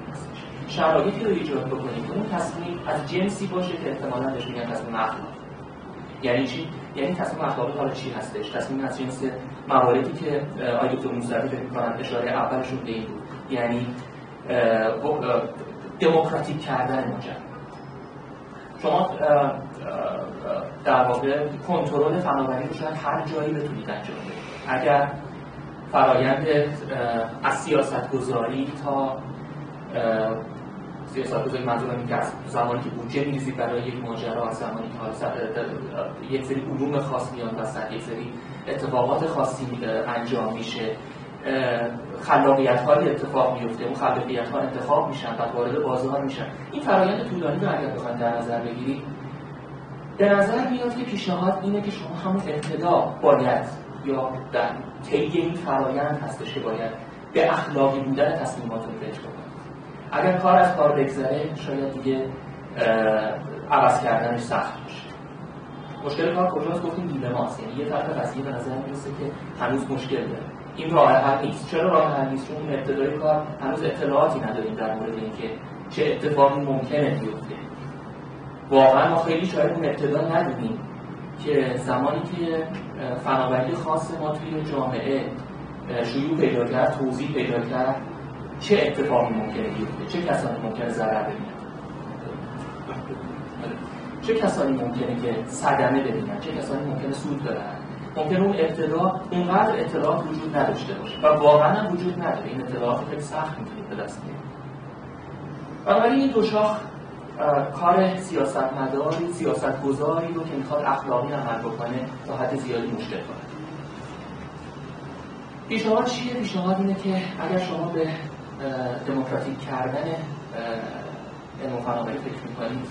شرایطی رو ایجاد بکنید. اون تصمیم از جنسی باشه که احتمالاً بهش میگن تصمیم اخلاقی یعنی چی؟ یعنی تصمیم اخلاقی حالا چی هستش؟ تصمیم از جنس مواردی که آقای دکتر موسوی فکر می‌کنن اشاره اولشون به این بود. یعنی دموکراتیک کردن ماجرا شما در واقع کنترل فناوری رو شاید هر جایی بتونید انجام بدید. اگر فرایند از سیاست گذاری تا سیاست گذاری منظورم این که از زمانی که بودجه میریزید برای یک ماجرا از زمانی که یک سری علوم خاص میان وسط یک سری اتفاقات خاصی انجام میشه خلاقیت های اتفاق میفته اون خلاقیت ها انتخاب میشن بعد وارد بازار میشن. این فرایند طولانی رو اگر بخواید در نظر بگیرید به نظر میاد که پیشنهاد اینه که شما همون ابتدا باید یا در طی این فرایند هستش که باید به اخلاقی بودن تصمیماتتون فکر کنید. اگر کار از کار بگذره شاید دیگه عوض کردنش سخت باشه. مشکل کار کجاست؟ گفتیم دیلماست یعنی یه طرف قضیه به نظر می‌رسه که هنوز مشکل داره. این راه حل نیست. چرا راه حل نیست؟ چون ابتدای کار هنوز اطلاعاتی نداریم در مورد اینکه چه اتفاقی ممکنه بیفته. واقعا ما خیلی شاید اون ابتدا ندونیم که زمانی که فناوری خاص ما توی جامعه شیوع پیدا کرد توضیح پیدا کرد چه اتفاقی ممکنه بیفته؟ چه کسانی ممکنه ضرر ببینن چه کسانی ممکنه که صدمه ببینن چه کسانی ممکنه سود ببرن ممکن اون ابتدا اونقدر اطلاعات وجود نداشته باشه و واقعا وجود نداره. این اطلاعات خیلی سخت می‌تونید به دست بیارید بنابراین این دو شاخ کار سیاستمداری سیاستگذاری رو که می‌خواد اخلاقی عمل بکنه تا حد زیادی مشکل کنه. پیشنهاد چیه؟ پیشنهاد اینه که اگر شما به دموکراتیک کردن علم فناوری فکر می‌کنید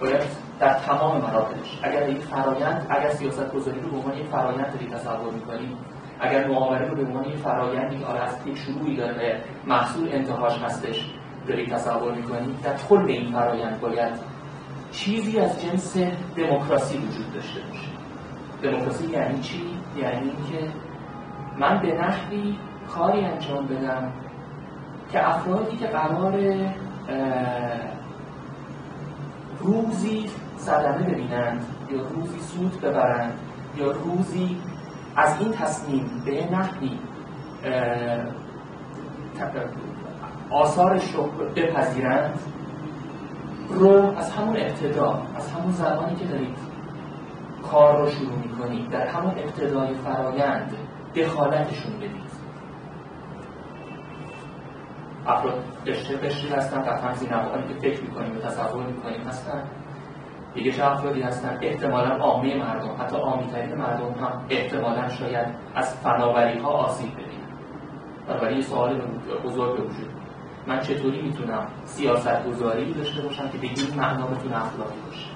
باید در تمام مراحلش اگر این فرایند اگر سیاست گذاری رو به عنوان یک فرایند دارید تصور می‌کنید اگر معامله رو به عنوان یک فرایندی که آره از یک شروعی داره محصول انتهاش هستش دارید تصور می‌کنید در کل این فرایند باید چیزی از جنس دموکراسی وجود داشته باشه. دموکراسی یعنی چی؟ یعنی اینکه من به نحوی کاری انجام بدم که افرادی که قرار روزی صدمه ببینند یا روزی سود ببرند یا روزی از این تصمیم به نحوی آثارش رو بپذیرند رو از همون ابتدا از همون زمانی که دارید کار رو شروع می‌کنید در همون ابتدای فرایند دخالتشون بدید. افراد قشر قشری هستن قطعا زینبانی که فکر می‌کنیم و تصور می‌کنیم هستن. دیگه چه افرادی هستن؟ احتمالا عامه مردم. حتی عامیترین مردم هم احتمالا شاید از فناوری ها آسیب ببینن. بنابراین یه سوال بزرگ به وجود من چطوری می‌تونم سیاست گذاری داشته باشم که این معنا بتونه اخلاقی باشه؟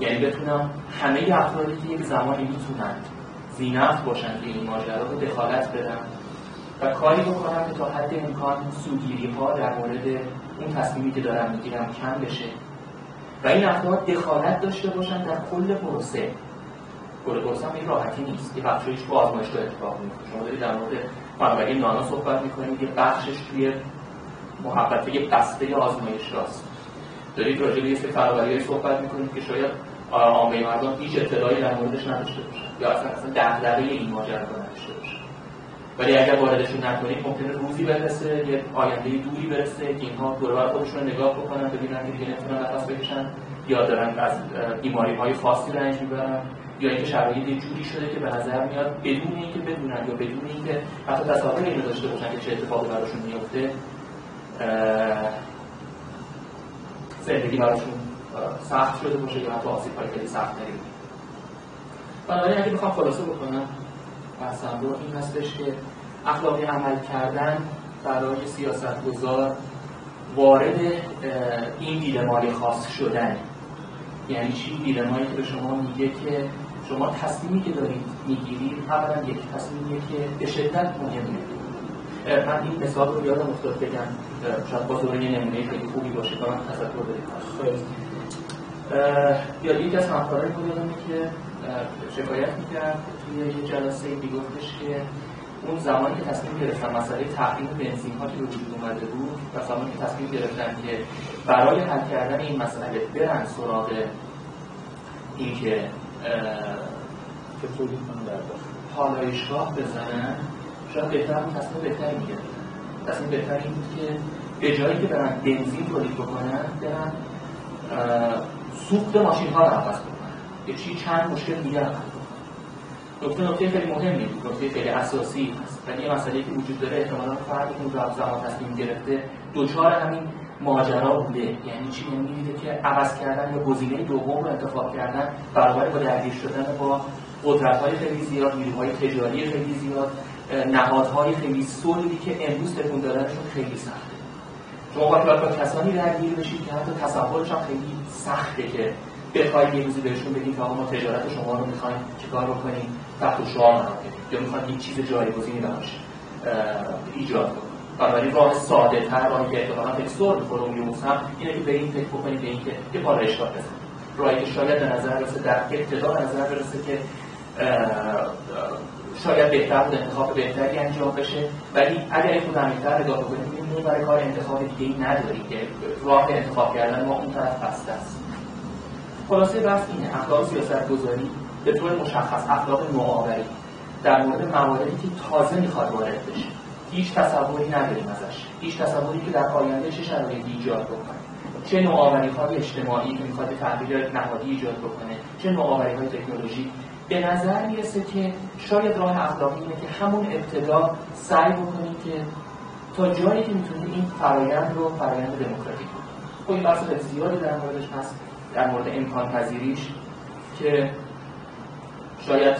یعنی بتونم همه افرادی که یک زمانی می‌تونن زینف باشن که این ماجرا رو دخالت بدن و کاری بکنم که تا حد امکان سوگیری ها در مورد اون تصمیمی که دارم می‌گیرم کم بشه. و این افراد دخالت داشته باشن در کل پروسه. کل پروسه هم راحتی نیست. یه بخشش تو آزمایشگاه اتفاق میفته شما دارید در مورد فناوری نانا صحبت می‌کنید. یه بخشش توی محبته یه بسته آزمایش راست. دارید راجع به یه سری صحبت می‌کنید که شاید عامه مردم هیچ اطلاعی در موردش نداشته باشن. یا اصلا اصلا دغدغه این ماجرا. ولی اگر واردشون نکنید ممکنه روزی برسه یه آینده دوری برسه که اینها دور خودشون رو نگاه بکنن ببینن که دیگه نمی‌تونن نفس بکشن یا دارن از بیماری های خاصی رنج می‌برن یا اینکه شرایط یه جوری شده که به نظر میاد بدون اینکه بدونن یا بدون اینکه حتی تصور اینو داشته باشن که چه اتفاقی براشون میفته زندگی براشون سخت شده باشه یا حتی آسیب خیلی سخت نگیرید بنابراین اگه بخوام خلاصه بکنم رو این هستش که اخلاقی عمل کردن برای سیاست گذار وارد این دیلمای خاص شدن. یعنی چی؟ دیلمایی که به شما میگه که شما تصمیمی که دارید می‌گیرید اولا یک تصمیمیه که به شدت مهمه. من این مثال رو یادم افتاد بگم شاید با یه نمونه خیلی خوبی باشه که من تذکر بدید یا یکی از همکارای بود یادمه که شکایت می‌کرد توی یه جلسه میگفتش که اون زمانی که تصمیم گرفتن مسئله تحریم بنزین ها که به وجود اومده بود و زمانی که تصمیم گرفتن که برای حل کردن این مسئله برن سراغ این که پالایشگاه بزنن شاید بهتر بود تصمیم بهتری می‌گرفتن. تصمیم بهتری این بود که به جایی که برن بنزین تولید بکنن برن سوخت ماشین ها رو عوض چی چند مشکل دیگه هم نکته نکته خیلی مهمی نکته خیلی اساسی هست. ولی یه مسئله که وجود داره احتمالا فردی که اون زمان تصمیم گرفته دوچار همین ماجرا بوده. یعنی چی؟ یعنی می‌دیده که عوض کردن یا گزینه دوم رو انتخاب کردن برابر با درگیر شدن با قدرت های خیلی زیاد نیروهای تجاری خیلی زیاد نهادهای خیلی سولی که امروز تکون دادنشون خیلی سخته. شما وقتی با کسانی درگیر بشید که حتی تصورش خیلی سخته که بخواید یه روزی بهشون بگید که ما تجارت شما رو می‌خوایم چیکار بکنیم؟ تحت شعار قرار یا می‌خوایم یک چیز جایگزینی براش ایجاد کنیم. بنابراین راه ساده تر راهی که اتفاقا تکسور می‌خوره اون هم اینه که به این فکر بکنید به این که یه پالایشگاه بزنید راهی که شاید به نظر برسه در ابتدا نظر برسه که شاید بهتر بود انتخاب بهتری انجام بشه. ولی اگر این خود عمیق‌تر نگاه بکنیم برای کار انتخاب دیگه ای نداری که راه انتخاب کردن ما اون طرف بسته است. خلاصه بحث اینه اخلاق سیاست گذاری به طور مشخص اخلاق نوآوری در مورد مواردی که تازه می‌خواد وارد بشه. هیچ تصوری نداریم ازش. هیچ تصوری که در آینده چه شرایطی ایجاد بکنه. چه نوآوری های اجتماعی که می‌خواد تغییر نهادی ایجاد بکنه. چه نوآوری های تکنولوژی. به نظر می‌رسه که شاید راه اخلاقی اینه که همون ابتدا سعی بکنیم که تا جایی که می‌تونیم این فرایند رو فرایند دموکراتیک کنیم خب این بحث زیادی در موردش هست. در مورد امکان پذیریش که شاید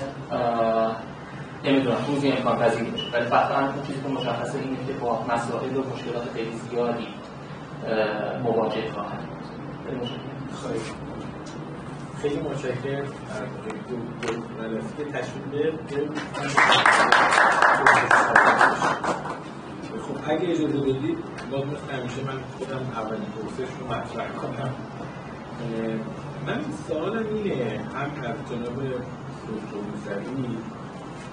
نمی‌دونم روزی امکان پذیر بشه ولی فقط اون چیزی که مشخصه اینه که با مسائل و مشکلات خیلی زیادی مواجه خواهد بود. خیلی متشکرم. خب اگه اجازه بدید باز همیشه من خودم اولین پرسش رو مطرح کنم. من سوالم اینه هم از جناب دکتر موسوی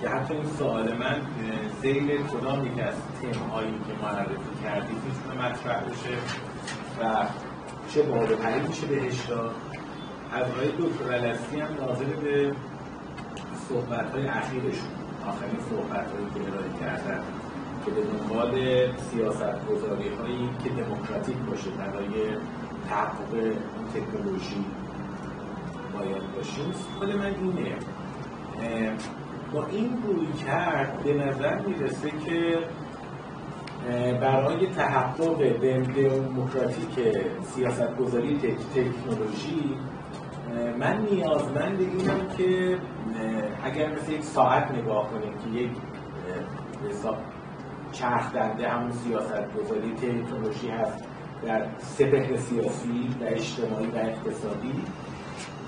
که حتی این سوال من زیر کدام یکی از تیم هایی که معرفی کردید می‌تونه مطرح بشه و چه باب حلی میشه بهش داد. از آقای دکتر علسی هم ناظر به صحبت های اخیرشون آخرین صحبت هایی که ارائه کردن که به دنبال سیاست گذاری هایی که دموکراتیک باشه برای تحقق تکنولوژی باید باشیم. سوال من اینه. با این روی کرد به نظر می‌رسه که برای تحقق دموکراتیک سیاست گذاری تکنولوژی من نیازمند اینم که اگر مثل یک ساعت نگاه کنیم که یک چرخ دنده همون سیاست گذاری تکنولوژی هست در سپهر سیاسی و اجتماعی و اقتصادی.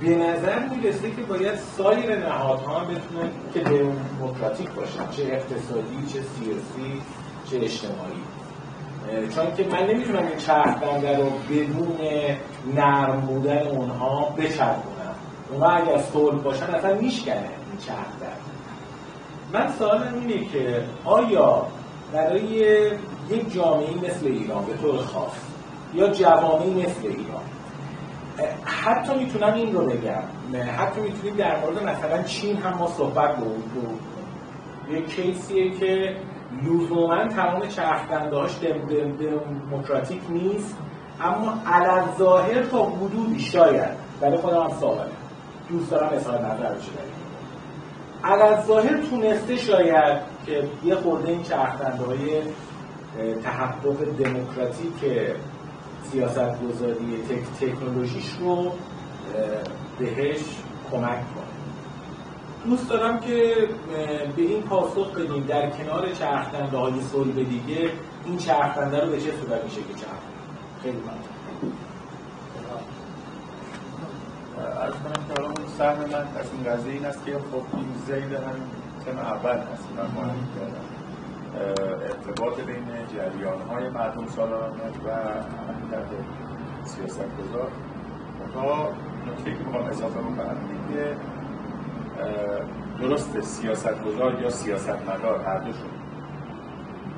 به نظر می‌رسه که باید سایر نهادها بتونن که دموکراتیک باشن چه اقتصادی چه سیاسی چه اجتماعی. چون که من نمی‌تونم این چرخ دنده رو بدون نرم بودن اونها بچرخونم. اونها اگر صلح باشن اصلا میشکنه این چرخ من سوالم اینه که آیا برای یک جامعه مثل ایران به طور خاص یا جوامعی مثل ایران حتی می‌تونم این رو بگم. حتی می‌تونیم در مورد مثلا چین هم ما صحبت بود یک کیسیه که لزوما تمام چرخدنده هاش دموکراتیک نیست اما علل ظاهر تا حدودی شاید. برای خودم هم سواله دوست دارم اظهار نظر بشه. علل ظاهر تونسته شاید که یه خورده این چرخدنده های تحقق دموکراتیک سیاست گذاری تک تکنولوژیش رو بهش کمک کنه. دوست دارم که به این پاسخ بدیم در کنار چرخدنده های صلب دیگه این چرخدنده رو به چه صورت میشه که چرخ؟ خیلی ممنون. از کنم که اون سهم من از این قضیه این است که خب این زید همین تم اول هست. من معرفی کردم. ارتباط بین جریان های مردم سالانه و عملکرد سیاست گذار تا نکته که می‌خوام اضافه بکنم که درست سیاست گذار یا سیاست مدار هر دوشون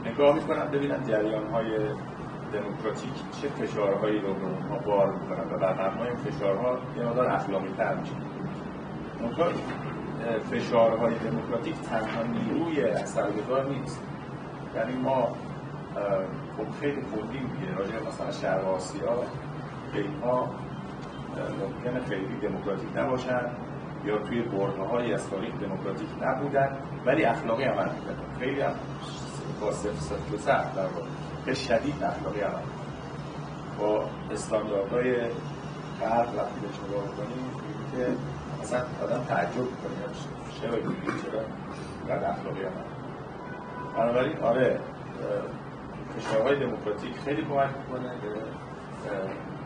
نگاه می‌کنم ببینم جریان های دموکراتیک چه فشارهایی رو به اونها بار می‌کنن و بر مبنای فشارها یه مقدار اخلاقی تر میشه فشارهای دموکراتیک تنها نیروی اثرگذار نیست. یعنی ما خب خیلی خوندیم دیگه راجع مثلا شرق آسیا ها ممکنه خیلی دموکراتیک نباشن یا توی برده های از تاریخ دموکراتیک نبودن ولی اخلاقی عمل می‌کردن. خیلی هم با صفر و سخت در به شدید اخلاقی عمل با استانداردهای غرب وقتی به نگاه کنیم که مثلا آدم تعجب کنیم چرا چرا قد اخلاقی عمل بنابراین آره فشارهای دموکراتیک خیلی کمک می‌کنه به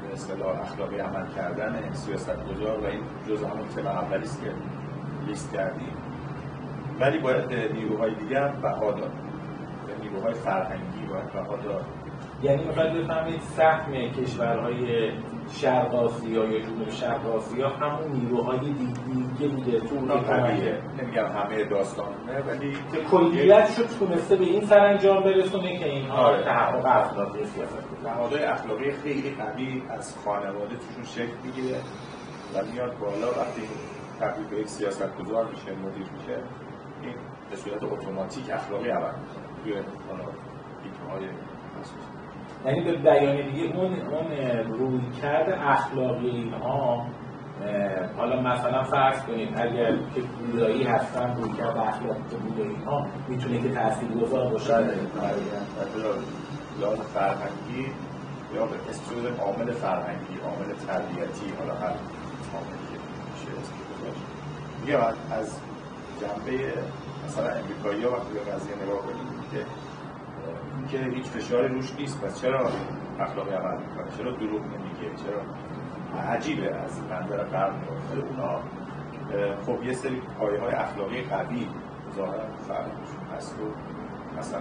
به اصطلاح اخلاقی عمل کردن سیاست گذار و این جزء همون تم اولی است که لیست کردیم. ولی باید به نیروهای دیگر هم بها داد. به نیروهای فرهنگی باید بها داد. یعنی می‌خواید بفهمید سهم کشورهای شرق آسیا یا جنوب شرق آسیا همون نیروهای دیگه بوده تو اون طبیعیه نمیگم همه داستانه ولی که کلیتش رو تونسته به این سرانجام برسونه که اینها آره. تحقق اخلاقی سیاست. نهادهای اخلاقی خیلی قوی از خانواده توشون شکل می‌گیره و میاد بالا وقتی تبدیل به یک سیاست گذار میشه مدیر میشه این به صورت اتوماتیک اخلاقی عمل می‌کنه. توی حالا های یعنی به بیان دیگه اون اون روی کرده اخلاقی اینها حالا مثلا فرض کنید اگر که بودایی هستن روی کرده اخلاقی که بودایی ها می‌تونه که تاثیر گذار باشه. بله بله لحاظ فرهنگی یا به اسم عامل فرهنگی عامل تربیتی حالا هر عاملی میشه میگم از- جنبه مثلا امریکایی ها وقتی به قضیه نگاه کنیم که که هیچ فشاری روش نیست. پس چرا اخلاقی عمل می‌کنه؟ چرا دروغ نمیگه؟ چرا عجیبه از منظر کنیم. اونا؟ خب یه سری پایه های اخلاقی قوی ظاهرا فرهنگشون هست و مثلا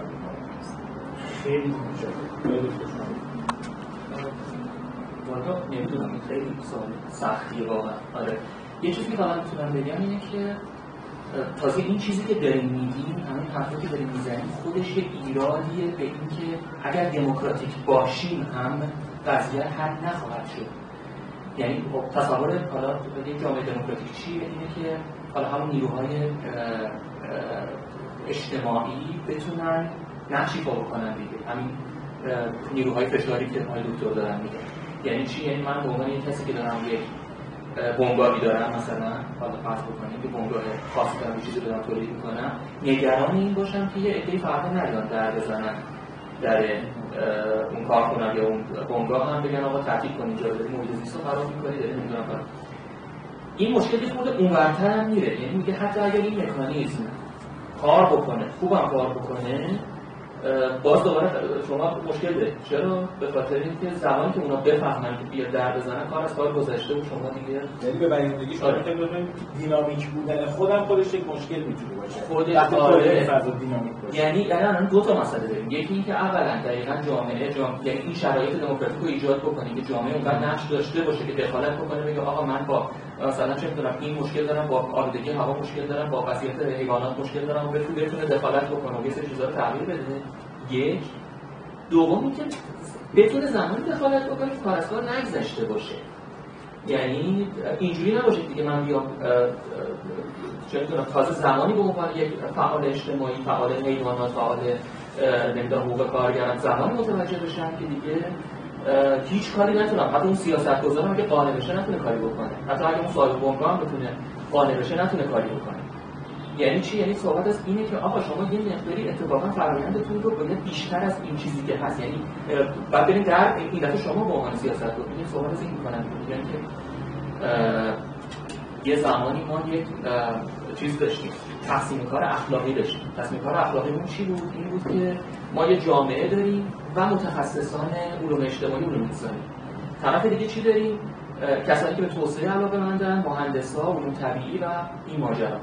هست خیلی والا نمی‌دونم خیلی سوال سختیه واقعا. آره. یه چیزی که فقط می‌تونم بگم اینه که تازه این چیزی که داریم میگیم همین حرفی که داریم می‌زنیم خودش یه ایرادیه به اینکه اگر دموکراتیک باشیم هم قضیه حل نخواهد شد. یعنی خب تصور حالا یک جامعه دموکراتیک چیه؟ اینه که حالا همون نیروهای اجتماعی بتونن نقشی ایفا بکنن دیگه. همین نیروهای فشاری که آقای دکتر دارن میگه یعنی چی؟ یعنی من به عنوان کسی که دارم یک بنگاهی دارم مثلا حالا فرض بکنیم که بنگاه خاصی دارم یه چیزی دارم تولید می‌کنم. نگران این باشم که یه عده‌ای فردا نیان در بزنن در اون کارخونه یا اون بنگاه هم بگن آقا تعطیل کنید اینجا دارید محیط زیست رو خراب می‌کنید دارید نمی‌دونم. این مشکل که خود اونورتر هم میره. یعنی میگه حتی اگر این مکانیزم کار بکنه خوبم کار بکنه باز دوباره شما مشکل دارید. چرا؟ به خاطر اینکه زمانی که اونا بفهمن که بیا در بزنن کار از کار گذشته و شما دیگه یعنی به بیانیدگی شما آره. دینامیک بودن خودم خودش یک مشکل می‌تونه باشه. خودش، وقتی آره. دینامیک باشه. یعنی یعنی الان دو تا مسئله داریم. یکی اینکه اولا دقیقا جامعه جام... یعنی این شرایط دموکراتیک رو ایجاد بکنه که جامعه اونقدر نقش داشته باشه که دخالت بکنه بگه آقا من با مثلا چه می‌دونم این مشکل دارم با آلودگی هوا مشکل دارم با وضعیت حیوانات مشکل دارم و بتونه بتونه دخالت بکنه و یه سری چیزا رو تغییر بده. یک. دوم اینکه بتونه زمانی دخالت بکنه که کار نگذشته باشه. یعنی اینجوری نباشه دیگه من بیام چه می‌دونم تازه زمانی به عنوان یک فعال اجتماعی فعال حیوانات فعال نمی‌دونم حقوق کارگران زمانی متوجه بشم که دیگه هیچ کاری نتونم. حتی اون سیاست گذارم که قانع بشه نتونه کاری بکنه. حتی اگه اون صاحب بنگاه هم بتونه قانع بشه نتونه کاری بکنه. یعنی چی؟ یعنی صحبت از اینه که آقا شما یه مقداری اتفاقا فرآیندتون رو باید بیشتر از این چیزی که هست. یعنی بعد بریم در این دفعه شما به عنوان سیاست گذار صحبت از این می‌کنن یعنی که یه زمانی ما یک چیز داشتیم. تقسیم کار اخلاقی داشتیم. تقسیم کار اخلاقی اون چی بود؟ این بود که ما یه جامعه داریم و متخصصان علوم اجتماعی علوم انسانی طرف دیگه چی داریم؟ کسانی که به توسعه علاقه مندن مهندسا علوم طبیعی و این ماجرا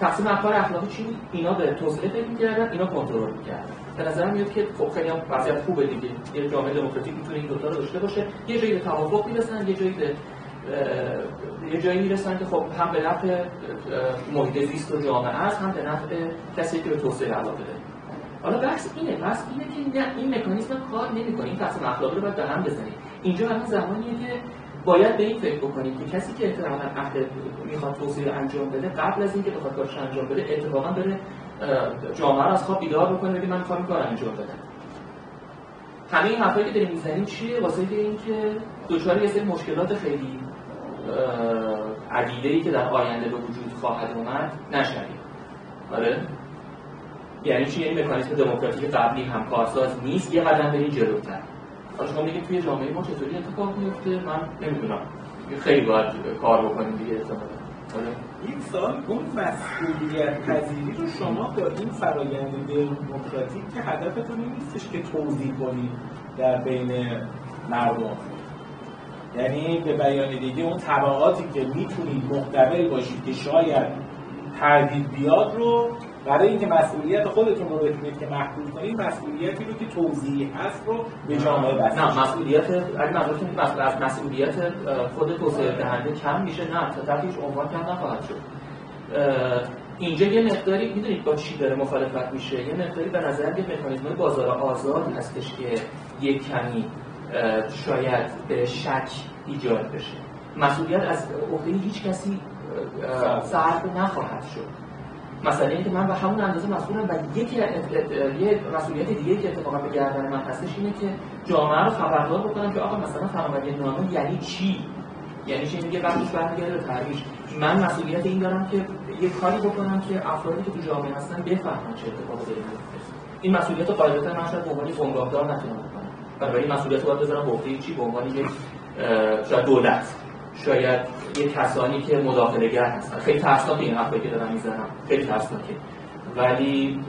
تقسیم کار اخلاقی چی؟ اینا به توسعه فکر می‌کردن اینا کنترل می‌کردن. به نظر میاد که خب خیلی هم وضعیت خوبه دیگه. یه جامعه دموکراتیک می‌تونه این دوتا رو داشته باشه. یه جایی به توافق می‌رسن یه جایی به یه جایی می‌رسن که خب هم به نفع محیط زیست و جامعه است هم به نفع کسی که به توسعه علاقه داره حالا بحث اینه بحث اینه که نه این مکانیزم کار نمی‌کنه. این تقسیم اخلاقی رو باید به هم بزنیم. اینجا همین زمانیه که باید به این فکر بکنیم که کسی که احتمالاً اهل می‌خواد رو انجام بده قبل از اینکه بخواد کارش انجام بده اتفاقا بره جامعه رو از خواب بیدار بکنه بگه من این کار انجام بدم. همه این حرفایی که داریم می‌زنیم چیه؟ واسه اینکه دچار یه سری مشکلات خیلی عدیده که در آینده به وجود خواهد اومد نشویم. آره؟ یعنی چی؟ یعنی مکانیزم دموکراتیک قبلی هم کارساز نیست یه قدم بریم جلوتر. حالا شما میگید توی جامعه ما چطوری اتفاق میفته؟ من نمی‌دونم. خیلی باید کار بکنیم دیگه این سال اون مسئولیت پذیری رو شما با این فرایند دموکراتیک که هدفتون این نیستش که توضیح کنید در بین مردم. یعنی به بیان دیگه اون طبقاتی که می‌تونید مقتبل باشید که شاید تردید بیاد رو برای اینکه مسئولیت خودتون رو بتونید که محدود کنید مسئولیتی رو که توضیحی هست رو به جامعه بسید نه مسئولیت اگه منظورتون از مسئولیت خود توسعه دهنده کم میشه. نه تا تحت هیچ عنوان کم نخواهد شد. اینجا یه مقداری می‌دونید با چی داره مخالفت میشه؟ یه مقداری به نظر یه مکانیزم بازار آزاد هستش که یک کمی شاید به شک ایجاد بشه. مسئولیت از عهده هیچ کسی سرد نخواهد شد. مثلا اینکه من به همون اندازه مسئولم و یکی یه مسئولیت دیگه که اتفاقا به گردن من هستش اینه که جامعه رو خبردار بکنم که آقا مثلا فناوری نانو یعنی چی؟ یعنی چی؟ میگه بخشش برمیگرده به ترویج. من مسئولیت این دارم که یه کاری بکنم که افرادی که تو جامعه هستن بفهمن چه اتفاقی داره این مسئولیت قاعدتا من شاید به عنوان بنگاهدار نتونم بکنم. بنابراین مسئولیت رو باید بذارم به چی به عنوان یک شاید دولت. شاید یه کسانی که مداخله گر هستن. خیلی ترسناک این حرفایی که دارم می‌زنم. خیلی ترسناکه. ولی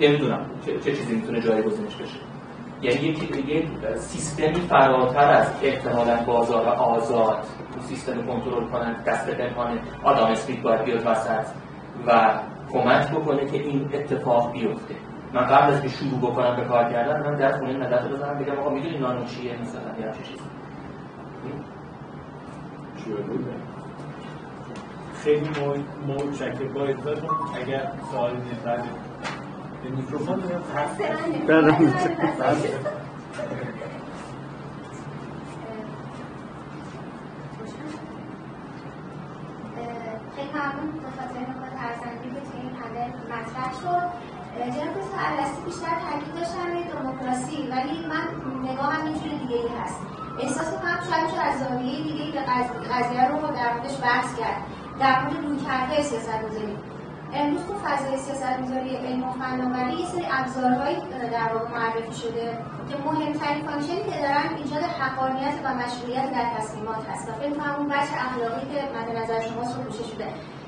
نمی‌دونم چه, چه چیزی می‌تونه جایگزینش بشه. یعنی یک یک سیستمی فراتر از احتمالا بازار آزاد سیستم کنترل کنن دست پنهان آدم اسمیت باید بیاد وسط و کمک بکنه که این اتفاق بیفته. من قبل از که شروع بکنم به کار کردن من در خونه ندرت بزنم بگم آقا می‌دونی نانو چیه؟ مثلا یا چه چیزی خیلی متشکر با اجازهتون اگر سوالی بعد به میکروفون هست بله. خیلی ممنون به خاطر نکات ارزنده‌ای که توی این پنل مطرح شد. جناب دکتر بیشتر تاکید داشتن به دموکراسی ولی من نگاهم از زاویه دیگه ای هست. احساس کنم شاید که از زاویه دیگه قضیه رو در موردش بحث کرد. در مورد رویکردهای سیاست گذاری امروز تو فضای سیاست گذاری علم و فناوری یه سری ابزارهایی در واقع معرفی شده که مهمترین function ی که دارن ایجاد حقانیت و مشروعیت در تصمیمات هست. و فکر کنم اون وجه اخلاقی که مد نظر شما رو پوشش بده.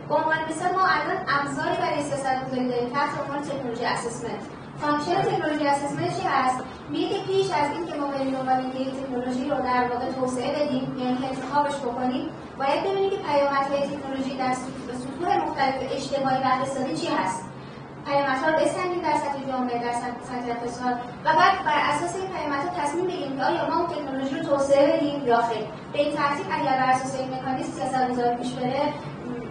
به عنوان مثال ما الان ابزاری برای سیاست گذاری داریم تحت عنوان technology assessment function technology assessment چی هست؟ میگه پیش از اینکه ما بریم دنبال اینکه تکنولوژی رو در واقع توسعه بدیم یعنی انتخابش بکنیم باید ببینیم که پیامدهای تکنولوژی در سطوح مختلف اجتماعی و اقتصادی چی هست. پیامدها رو بسنجیم در سطح جامعه در سطح اقتصاد و بعد بر اساس این پیامدها تصمیم بگیریم که آیا ما اون تکنولوژی رو توسعه بدیم یا خیر. به این ترتیب اگر بر اساس این مکانیزم سیاستگذاری پیش بره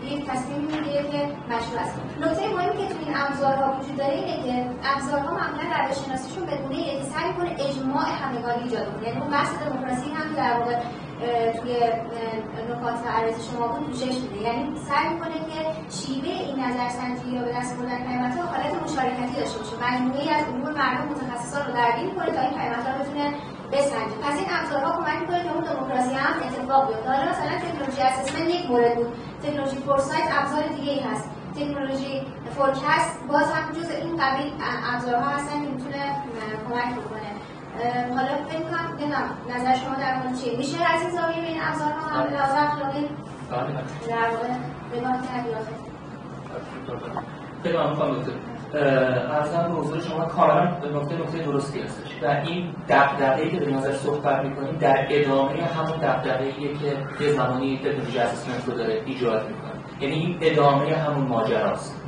یک تصمیم می‌گیره که مشروع است. نکته مهمی که تو این ابزارها وجود داره اینه که ابزارها معمولا روش شناسیشون گونه که سعی کنه اجماع همگانی ایجاد کنه. یعنی اون بحث دموکراسی هم در واقع توی نکات عرض شما بود پوشش میده. یعنی سعی می‌کنه که شیوه این نظرسنجی یا به دست بردن پیامدها حالت مشارکتی داشته باشه. مجموعه از امور مردم متخصصان رو درگیر کنه تا این پیامدها بتونه بسنجه. پس این ابزارها کمک می‌کنه که اون دموکراسی هم اتفاق بیفته. حالا مثلا technology assessment یک مورد بود. technology foresight ابزار دیگه ای هست. technology forecast باز هم جزء این قبیل ابزارها هستن که می‌تونه کمک بکنه. حالا فکر کنم نظر شما در مورد چیه؟ میشه از این زاویه به این ابزارها هم به لحاظ اخلاقی در واقع نگاه کرد خیلی ممنون عرضم به حضور شما کاملا نکته نکته درستی هستش. و این دغدغه‌ای که به نظر صحبت می‌کنیم در ادامه همون دغدغه‌ایه که یه زمانی technology assessment رو داره ایجاد می‌کنه. یعنی این ادامه همون ماجراست.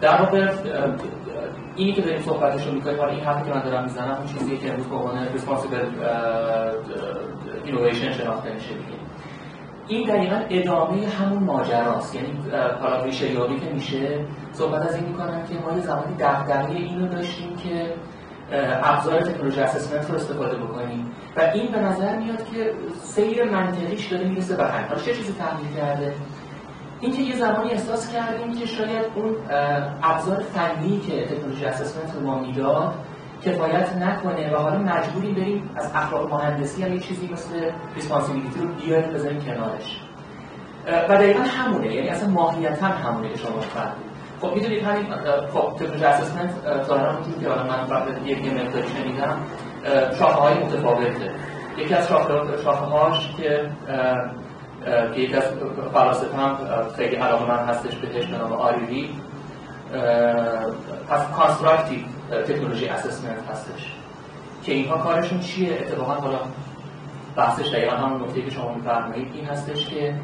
در واقع اینی که داریم صحبتش رو می‌کنیم حالا این حرفی که من دارم می‌زنم اون چیزی که امروز به عنوان responsible innovation شناخته میشه دیگه. این دقیقا ادامه همون ماجراست. یعنی حالا یابی که میشه صحبت از این می‌کنن که ما یه زمانی دقدقه اینو داشتیم که ابزار تکنولوژی اسسمنت رو استفاده بکنیم. و این به نظر میاد که سیر منطقیش داره می‌رسه به حالا چه چیزی تحلیل کرده؟ اینکه یه زمانی احساس کردیم که شاید اون ابزار فنی که technology assessment رو ما می‌داد کفایت نکنه و حالا مجبوریم بریم از اخلاق مهندسی هم یه چیزی مثل responsibility رو بیاریم بذاریم کنارش. و دقیقا همونه. یعنی اصلا ماهیتا همونه که شما فرمودید خب می‌دونید همین خب technology assessment ظاهرا اونجوری که حالا من فقط یک مقداری شنیدم شاخه های متفاوته. یکی از شاخه هاش که که یکی از فلاسفه هم خیلی علاقه من هستش بهش به نام آری ریپ هستش constructive technology assessment هستش. که اینها کارشون چیه؟ اتفاقا حالا بحثش دقیقا هم نکته که شما میفرمایید این هستش که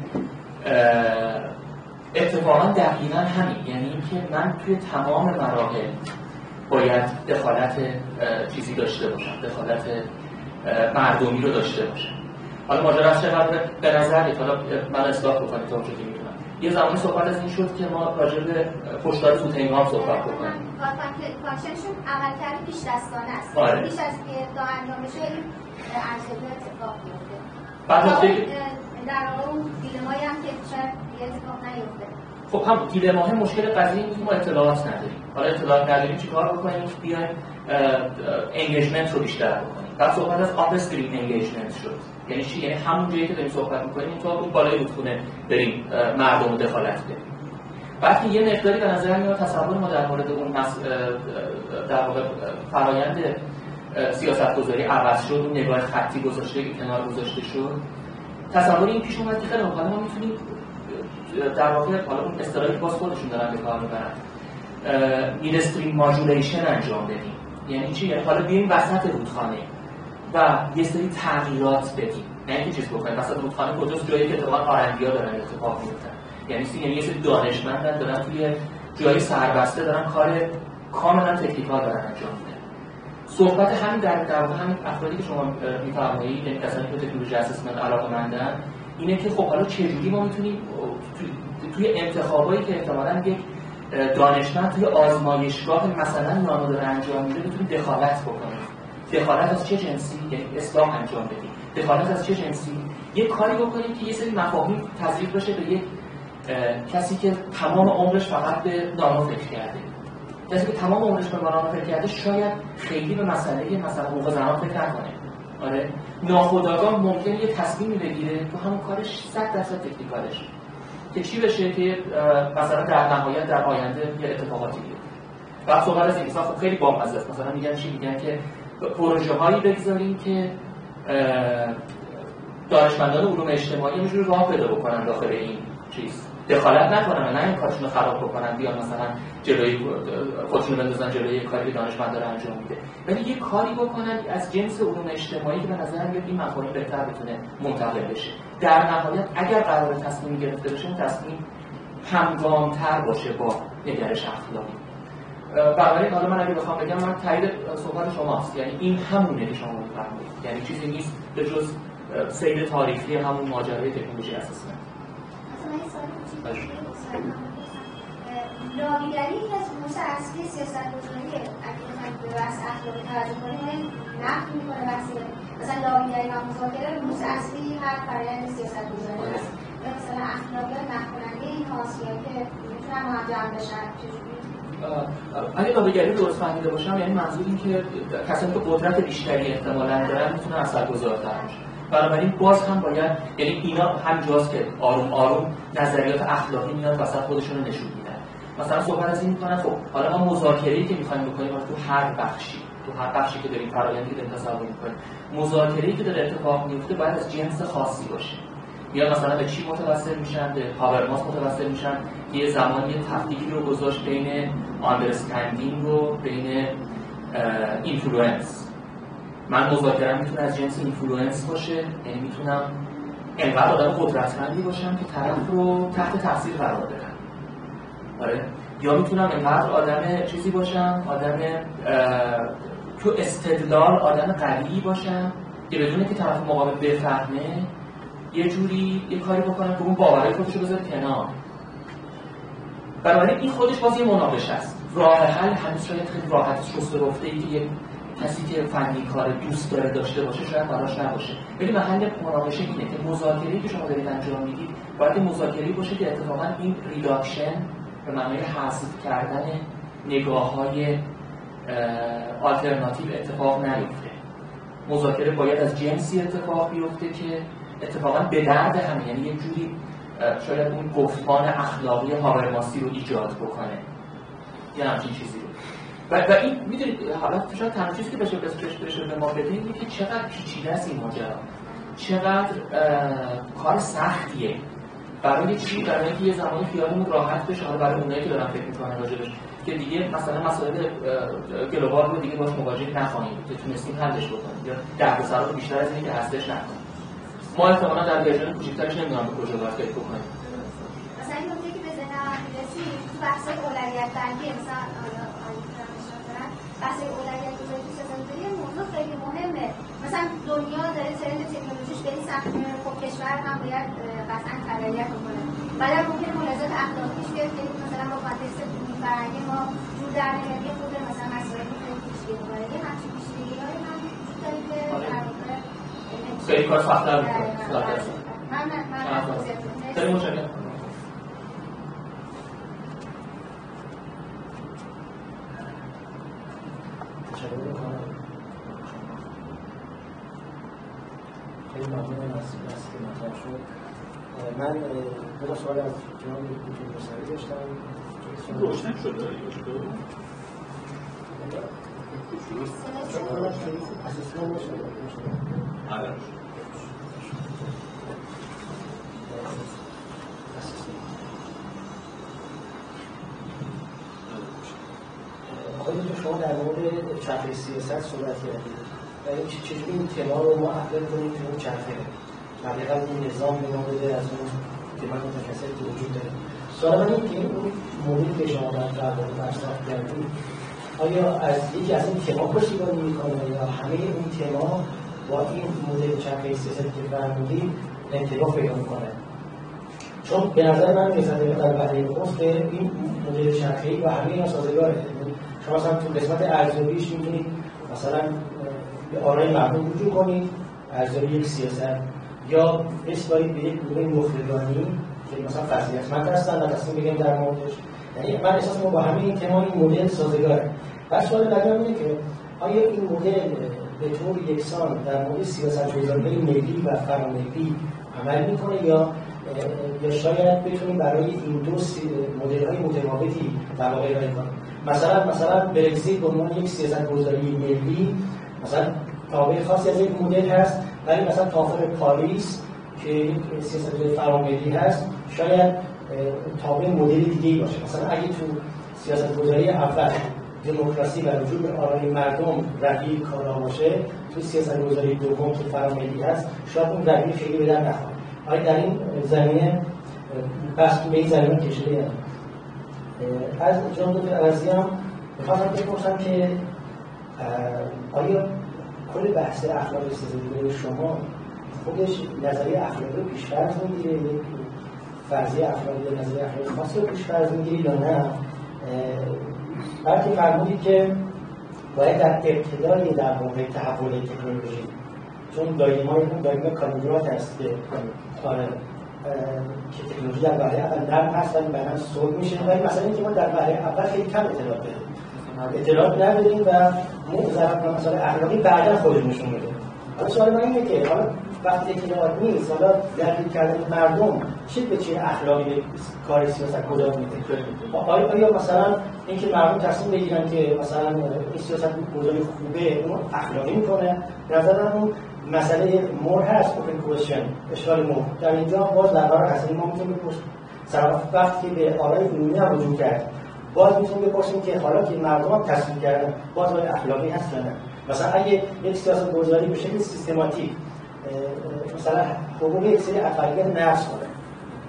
اتفاقا دقیقا همین. یعنی اینکه من توی تمام مراحل باید دخالت چیزی داشته باشم دخالت مردمی رو داشته باشم. حالا ماجرا از چقدر به نظر حالا من اصلاح بکنم تا که می‌تونم یه زمانی صحبت از این شد که ما راجع به پشتار زودهنگ هم صحبت بکنیم. فانکشنشون عملکرد پیش دستانه است. آره. پیش از که تا انجام بشه این ارزیابی اتفاق بیفته. بعد در واقع اون دیلمایی هم که شاید اتفاق نیفته. خب هم dilemma مشکل قضیه اینه که ما اطلاعات نداریم. حالا اطلاعات نداریم چیکار بکنیم؟ بیایم engagement رو بیشتر بکنیم. بعد صحبت از upstream engagement شد. یعنی چی؟ یعنی همون جایی که داریم صحبت می‌کنیم تا اون بالای رودخونه بریم مردم رو دخالت بدیم بعد که یه مقداری به نظر میاد تصور ما در مورد اون مس... در واقع فرایند سیاست گذاری عوض شد اون نگاه خطی گذاشته کنار گذاشته شد. تصور این پیش اومد که خیلی ما می‌تونیم در واقع حالا اون اصطلاحی باز خودشون دارن به کار می‌برن میدستریم ماژولیشن انجام بدیم. یعنی چی؟ یعنی حالا بیایم وسط رودخانه. و یه سری تغییرات بدیم. نه اینکه چیز بکنیم. وسط رودخانه کجاست؟ جایی که اتفاقا آرندیا دارن اتفاق میفتن یعنی یعنی یه سری دانشمندن دارن توی جای سربسته دارن کار کاملا تکنیکال دارن انجام میدن. صحبت همین در در همین افرادی که شما میفرمایید یعنی کسانی که تکنولوژی اسسمنت علاقه‌مندن اینه که خب حالا چجوری ما می‌تونیم توی, انتخابایی که احتمالاً یک دانشمند توی آزمایشگاه مثلا نانو داره انجام میده بتونیم دخالت بکنیم. دخالت از چه جنسی؟ یعنی اصلاح انجام بدیم دخالت از چه جنسی؟ یه کاری بکنیم که یه سری مفاهیم تزریق بشه به یک کسی که تمام عمرش فقط به نانو فکر کرده. کسی که تمام عمرش به نانو فکر کرده شاید خیلی به مسئله مثلا حقوق زنان فکر نکنه. آره؟ ناخودآگاه ممکنه یه تصمیمی بگیره تو همون کارش 100 درصد تکنیکالش. که چی بشه که مثلا در نهایت در آینده یه اتفاقاتی بیفته. بعد صحبت از این خب خیلی بامزه است. مثلا میگن چی؟ میگن که پروژه هایی بگذاریم که دانشمندان علوم اجتماعی همینجوری راه پیدا بکنن داخل این چیز. دخالت نکنن و نه این کارشون خراب بکنن بیان مثلا جلوی خودشون بندازن جلوی کاری که دانشمند داره انجام میده. ولی یه کاری بکنن از جنس علوم اجتماعی که به نظر میاد این مفاهیم بهتر بتونه منتقل بشه. در نهایت اگر قرار تصمیم گرفته بشه تصمیم همگامتر باشه با نگرش اخلاقی. بنابراین حالا من اگه بخوام بگم من تایید صحبت شماست. یعنی این همونه که شما میفرمایید یعنی چیزی نیست به جز سیر تاریخی همون ماجرای تکنولوژی مثلا کوچیک لابیگری یکی از امور اصلی سیاست گذاری اگه بخوایم به بحث اخلاقی توجه کنیم نقد می‌کنه بحث مثلا لابیگری و مذاکره امور اصلی هر فرآیند سیاست گذاری هست یا مثلا اخلاقیات نقد کننده این که می‌تونن هم جمع بشن اگه لابیگری درست فهمیده باشم یعنی منظور این که کسانی که قدرت بیشتری احتمالاً دارن می‌تونن اثرگذارتر بنابراین باز هم باید یعنی اینا همینجاست که آروم آروم نظریات اخلاقی میاد وسط خودشون رو نشون میدن. مثلا صحبت از این می‌کنن خب حالا ما مذاکره‌ای که می‌خوایم بکنیم تو هر بخشی تو هر بخشی که داریم فرآیندی که داریم تصور می‌کنیم مذاکره‌ای که داره اتفاق میفته باید از جنس خاصی باشه. یا مثلا به چی متوسل میشن؟ به هابرماس متوسل میشن یه زمانی تفکیکی رو گذاشت بین understanding و بین influence من مذاکرم می‌تونه از جنس influence باشه یعنی می‌تونم انقدر آدم قدرتمندی باشم که طرف رو تحت تاثیر قرار بدم. آره. یا می‌تونم انقدر آدم چیزی باشم آدم تو استدلال آدم قوی باشم که بدون که طرف مقابل بفهمه یه جوری یه کاری بکنم که اون باورهای خودش رو بذاره کنار. بنابراین این خودش باز یه مناقشه است. راه حل هنوز شاید خیلی راحت شسته رفته ای که کسی که فنی کار دوست داره داشته باشه شاید براش نباشه. ولی محل مناقشه اینه که مذاکره‌ای که شما دارید انجام می‌دید باید مذاکره‌ای باشه که اتفاقا این reduction به معنای حذف کردن نگاه های آلترناتیو اتفاق نیفته. مذاکره باید از جنسی اتفاق بیفته که اتفاقا به درد همه. یعنی یه جوری شاید اون گفتمان اخلاقی هابرماسی رو ایجاد بکنه. یه همچین چیزی رو. و, و این می‌دونید حالا شاید تنها چیزی که بشه بشه به ما بده اینه که چقدر پیچیده است این ماجرا. چقدر کار سختیه. برای چی؟ برای اینکه یه زمانی خیالمون راحت بشه. حالا برای اونایی که دارن فکر می‌کنن راجبش که دیگه مثلا مسائل گلوبال رو دیگه باش مواجه نخواهیم. که تونستیم حلش بکنیم. یا دردسرا رو بیشتر از اینی که هستش نکنیم. ما احتمالا در ورژن کوچیک‌ترش نمی‌دونم به کجا باید فکر بکنیم. مثلا این که به ذهن بعدی مثلا بحث اولویت گذاری تو سیاستگذاری موضوع خیلی مهمه. مثلا دنیا داره ترند تکنولوژیش به این سمت خب کشور هم باید قطعا تبعیت کنه بعد ممکن ملاحظات اخلاقیش بیاد که مثلا با کانتکست فرهنگی ما جور در نمیاد خود مثلا مسائلی خیلی پیشگیری یه همچین پیشگیری‌هایی خیلی کار سخت‌تر می‌کنه من من خیلی متشکرم خیلی ممنونم از بحثی که مطرح شد. من دو سوال از جناب دکتر موسوی داشتم. روشن شد اساسا نشد آقای شما در مورد چرخه سیاست صحبت کردید و اینکه چجوری این تما رو ما اپلای کنیم تو اون چرخه حقیقت این نظام به ما بده از اون تما متکثری که وجود داره. سوال من اینه که اون موردی که شما در قبل مطرح کردید آیا از یکی از این تما پشتیبانی می‌کنه یا همه اون تما با این مدل چرخه سیاست که فرمودید انتباه پیدا می‌کنه. چون به نظر من می‌زنه در گفت که این مدل چرخه‌ای و همه اینا سازگاره. شما مثلا تو قسمت ارزیابیش می‌تونید مثلا به آرای مردم رجوع کنید ارزیابی یک سیاست یا بسپارید به یک گروه مخرجانی که مثلا فضیلتمند هستن و تصمیم بگیم در موردش. یعنی من احساس با همه این تما این مدل سازگاره. بس سوال بعدی اینه که آیا این مدل به طور یکسان در مورد سیاست گذاری ملی و فراملی عمل می‌کنه یا یا شاید بتونیم برای این دو مدل های متفاوتی در واقع ارائه کنیم. مثلا مثلا برگزیت به عنوان یک سیاست گذاری ملی مثلا تابع خاصی از یک مدل هست ولی مثلا توافق پاریس که یک سیاست فراملی هست شاید تابع مدل دیگه باشه. مثلا اگه تو سیاست گذاری اول دموکراسی و رجوع به آرای مردم روی کارا باشه تو سیاست گذاری دوم که فراملی هست. شاید اون روی خیلی به در نخواد آیا در این زمینه بحث به این زمینه کشیده از جان دکتر عوضی هم می‌خواستم بپرسم که آیا کل بحث اخلاق سیاسی شما خودش نظریه اخلاقی پیشفرض می‌گیره؟ یک فرضیه اخلاقی یا نظریه اخلاقی خاصی رو پیشفرض می‌گیره یا نه؟ بلکه فرمودید که باید در ابتدای در واقع تحول تکنولوژی چون دایما اون دایما کالیبرات هست که آره که تکنولوژی در وهله اول نرم هست ولی بعدا صلح میشه ولی مثلا اینکه ما در وهله اول خیلی کم اطلاعات داریم. اطلاعات نداریم و موضوع مثلا اخلاقی بعدا خودش نشون میده حالا سوال من اینه که حالا وقتی اطلاعات نیست حالا درگیر کردن مردم چه به چه اخلاقی کار سیاست کجا میده؟ آیا مثلا اینکه مردم تصمیم بگیرن که مثلا این سیاست گذاری خوبه اون اخلاقی می‌کنه؟ نظر اون مسئله مور هست اوپن کوشن اشکال مور در اینجا باز در برای هستیم ما می‌تونیم بپرسیم. وقتی به آرای عمومی هم رجوع کرد باز می‌تونیم بپرسیم که حالا که مردم هم تصمیم کردن باز باید اخلاقی هست نه. مثلا اگه یک سیاست گذاری به شکل سیستماتیک مثلا حقوق یک سری افرادیت نقض کنه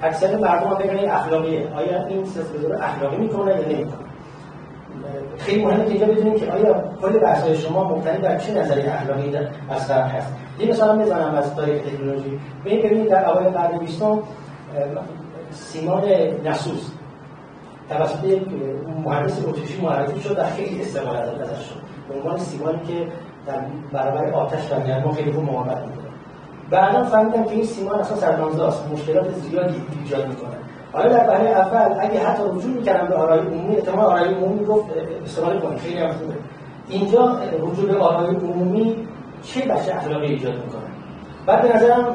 اکثر مردم هم بگن اخلاقیه. آیا این سیاست اخلاقی می‌کنه یا نمی‌کنه خیلی مهمه که اینجا بدونیم که آیا کل بحث‌های شما مبتنی بر چه نظری اخلاقی از طرف هست؟ یه مثلا بزنم از تاریخ تکنولوژی. ببین ببینید در اوایل قرن بیستم سیمان نسوس توسط مهندس اتریشی معرفی شد و خیلی استفاده ازش شد. به عنوان سیمانی که در برابر آتش و گرما خیلی خوب مقاومت می‌کنه بعدا فهمیدم که این سیمان اصلا سرطانزاست مشکلات زیادی ایجاد می‌کنه. حالا در برای اول اگه حتی رجوع می‌کردم به آرای عمومی احتمال آرای عمومی گفت استفاده کنید خیلی هم خوبه. اینجا رجوع به آرای عمومی چه بچه اخلاقی ایجاد می‌کنه؟ بعد به نظرم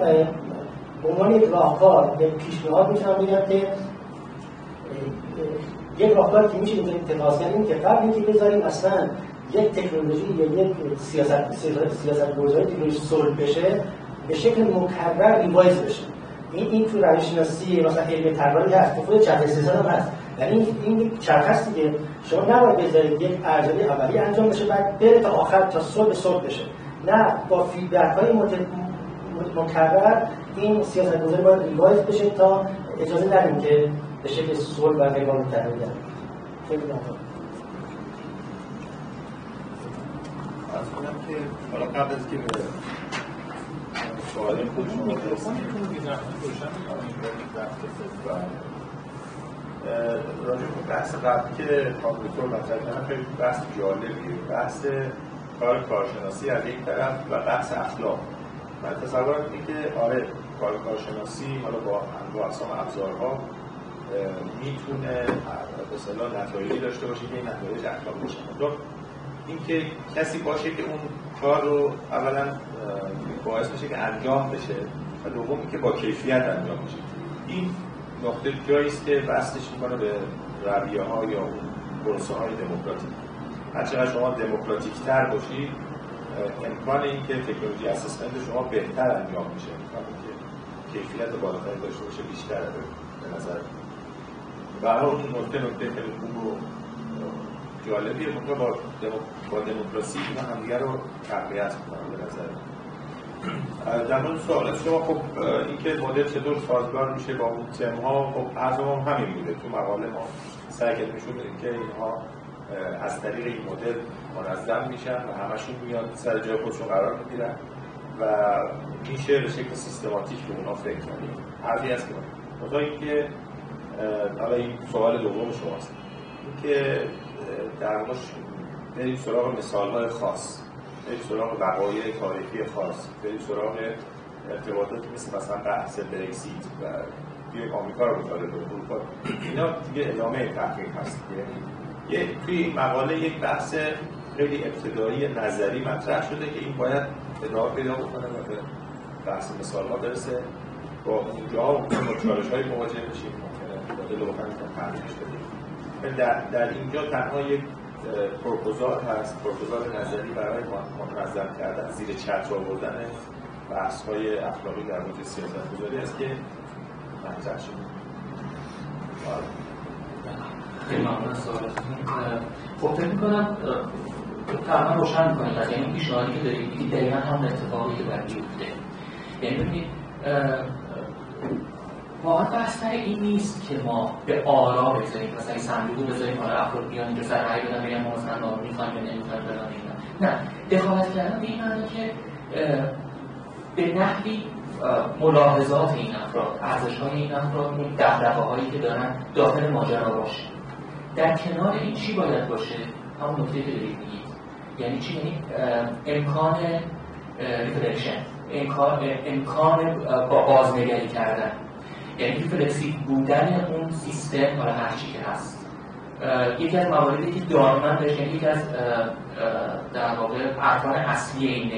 به عنوان یک راهکار یک پیشنهاد می‌تونم بگم که یک راهکار که میشه اینجا اتخاذ کرد این که قبل اینکه بذاریم اصلا یک تکنولوژی یا یک سیاست سیاست گذاری تکنولوژی صلح بشه به شکل مکرر ریوایز بشه. این این تو روش شناسی مثلا علم طراحی هست تو خود چرخ هم هست. یعنی این چرخ هست دیگه. شما نباید بذارید یک ارزیابی اولیه انجام بشه بعد بره تا آخر تا صلح صلح بشه. نه با فیدبک های مت... مکرر این سیاست گذاری باید ریوایز بشه تا اجازه ندیم که به شکل صلح و قوام تغییر خیلی از کنم که حالا قبل از که به سوال خود شما برسیم راجع به بحث قبل که خانم دکتر مطرح کردن خیلی بحث جالبیه. بحث کار کارشناسی از یک طرف و بحث اخلاق. من تصور اینه که آره کار کارشناسی حالا با انواع اقسام ابزارها می‌تونه به نتایجی داشته باشه که این نتایج اخلاق باشه. اینکه کسی باشه که اون کار رو اولا باعث بشه که انجام بشه و دومی که با کیفیت انجام بشه. این نقطه جایی است که وصلش می‌کنه به رویه ها یا پروسه های دموکراتیک. هرچقدر شما دموکراتیک تر باشید امکان اینکه تکنولوژی اسسمنت شما بهتر انجام میشه. امکان که کیفیت بالاتری داشته باشه بیشتر به نظر و اون نکته نکته خیلی خوب و جالبیه. با با دموکراسی اینا همدیگه رو تقویت می‌کنن به نظر در مورد سوال شما خب اینکه مدل چطور سازگار میشه با اون تم ها خب از هم همین بوده تو مقاله ما سعی میشون که اینها از طریق این مدل منظم میشن و همشون میان سر جای خودشون قرار می‌گیرن و میشه به شکل سیستماتیک به اونا فکر کنیم. حرفی هست که اینکه حالا این سوال دوم شماست. اینکه در واقع بریم سراغ مثال های خاص. بریم سراغ وقایع تاریخی خاص. بریم سراغ ارتباطاتی مثل مثلا بحث برکسیت و توی آمریکا رو مطالعه اروپا اینا دیگه ادامه تحقیق هست. یه توی این مقاله یک بحث خیلی ابتدایی نظری مطرح شده که این باید ادامه پیدا بکنه و به بحث مثال ها برسه. با اونجا با چالش های مواجه بشیم. ممکنه مدل رو تحقیقش بدیم در, در اینجا تنها یک پروپوزال هست. پروپوزال نظری برای منظم کردن زیر چتر آوردن بحث های اخلاقی در مورد سیاست گذاری است که مطرح شده. خیلی ممنون خب فکر می‌کنم تقریبا روشن می‌کنید از یعنی پیشنهادی که دارید دقیقا هم اتفاقی که باید بیفته یعنی ببینید واقعا بحث این نیست که ما به آرا بذاریم مثلا این صندوق بذاریم حالا افراد بیان اینجا سر رأی بدن بگن ما مثلا نام می‌خوایم یا نمی‌خوایم فلان نه دخالت کردن به این معنی که به نحوی ملاحظات این افراد ارزش های این افراد اون دقدقه هایی که دارن داخل ماجرا باشه. در کنار این چی باید باشه؟ همون نکته که دارید میگید. یعنی چی؟ یعنی امکان reflection امکان امکان با بازنگری کردن. یعنی flexi بودن اون سیستم حالا هر چی که هست. یکی از مواردی که دائما بهش یعنی یکی از در واقع ارکان اصلی این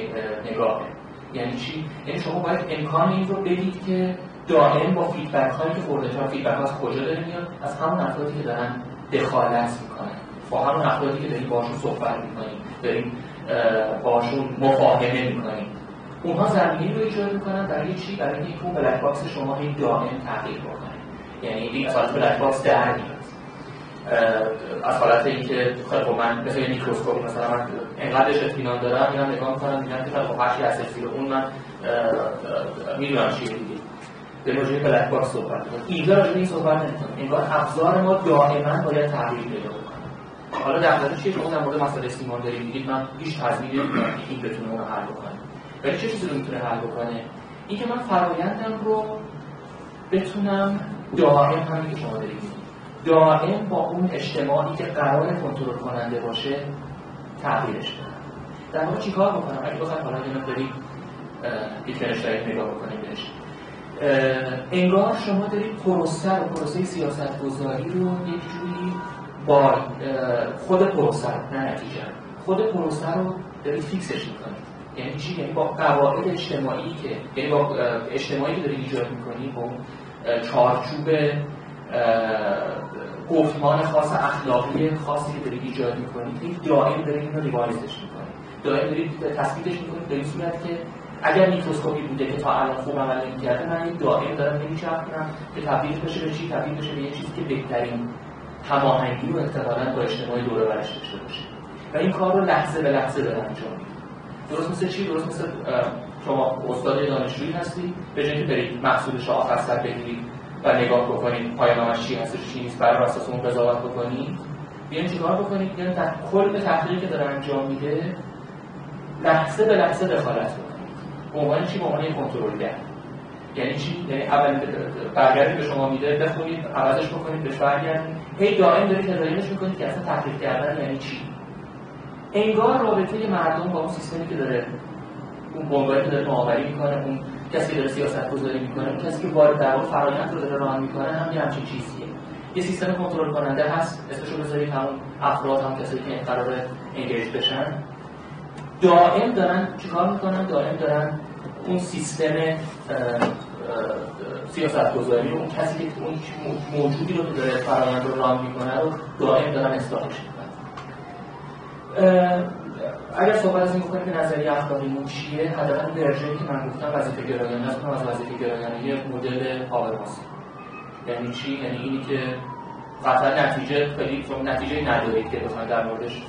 نگاهه. یعنی چی؟ یعنی شما باید امکان این رو بدید که دائم با feedback هایی که خورده چرا feedback از کجا داره میاد؟ از همون افرادی که دارن دخالت می‌کنن. با همون افرادی که داریم باشون صحبت می‌کنیم داریم باشون مفاهمه می‌کنیم. اونها زمینی رو ایجاد می‌کنن برای چی برای اینکه اون black box شما هی دائم تغییر بکنه. یعنی این از black box در میاد از حالت اینکه خب من مثل میکروسکوپ مثلا من انقدرش اطمینان دارم میرم نگاه می‌کنم می‌بینم که خب هست رو اون من می‌دونم چیه دیگه. به راجع black box صحبت اینجا این صحبت نمی‌کنم. انگار ابزار ما دائما باید تغییر پیدا حالا در مورد چیه شما در مورد مسئله استیمان دارید میگید من هیچ تضمینی نمی‌دونم که این بتونه اون حل بکنه. ولی چه چیزی رو می‌تونه حل بکنه؟ اینکه من فرایندم رو بتونم دائم همین که شما دارید دائم با اون اجتماعی که قرار کنترل کننده باشه تغییرش بدم در واقع چیکار بکنم؟ اگه بازم حالا اینا دارید ویتگنشتاین نگاه بکنیم بهش. انگار شما دارید پروسه رو پروسه سیاست گذاری رو یک جوری با خود پروسه نه نتیجه. خود پروسه رو دارید fix ش می‌کنید. یعنی چی؟ یعنی با قواعد اجتماعی که یعنی با اجتماعی که دارید ایجاد می‌کنید با چارچوب گفتمان خاص اخلاقی خاصی که دارید ایجاد می‌کنید این دائم دارید اینو revise ش می‌کنید دائم دارید تثبیتش می‌کنید به این صورت که اگر میکروسکوپی بوده که تا الان خوب عمل نمی‌کرده من این دائم دارم می‌چرخونم که تبدیل بشه به چی؟ تبدیل بشه به یه چیزی که بهترین هماهنگی رو احتمالاً با اجتماع دوره برش داشته باشه. و این کار رو لحظه به لحظه داره انجام درست مثل چی؟ درست مثل شما استاد دانشجویی هستی به اینکه برید محصول شاخص بگیرید و نگاه بکنید پایانامش چی هستش چی نیست بر اساس اون قضاوت بکنید. بیاین چیکار بکنید؟ بیاین کل تحقیقی که داره انجام میده لحظه به لحظه دخالت بکنید. به عنوان چی؟ به عنوان کنترلگر. یعنی چی؟ یعنی اول برگردی به شما میده بخونید عوضش بکنید بهش برگردید. هی دائم دارید هدایتش می‌کنید که اصلا تحقیق کردن یعنی چی؟ انگار رابطه مردم با اون سیستمی که داره اون بنگاهی که داره نوآوری می‌کنه اون کسی که داره سیاست گذاری می‌کنه اون کسی که وارد در واقع فرآیند رو داره راه می‌کنه هم یه همچین چیزیه. یه سیستم کنترل کننده هست اسمش رو بذارید همون افراد هم کسی که قرار انگیج بشن. دائم دارن چیکار می‌کنن؟ دائم دارن اون سیستم سیاست گذاری اون کسی که اون موجودی رو که داره فرآیند رو راه می‌کنه رو دائم دارن می‌کنن. اگر صحبت از این بکنیم که نظریه اخلاقیمون چیه حداقل ورژنی که من گفتم وظیفه گرایانه است. از وظیفه گرایانه یک مدل هابرماس یعنی چی؟ یعنی اینی که قطعا نتیجه خیلی نتیجه ندارید که بخواید در موردش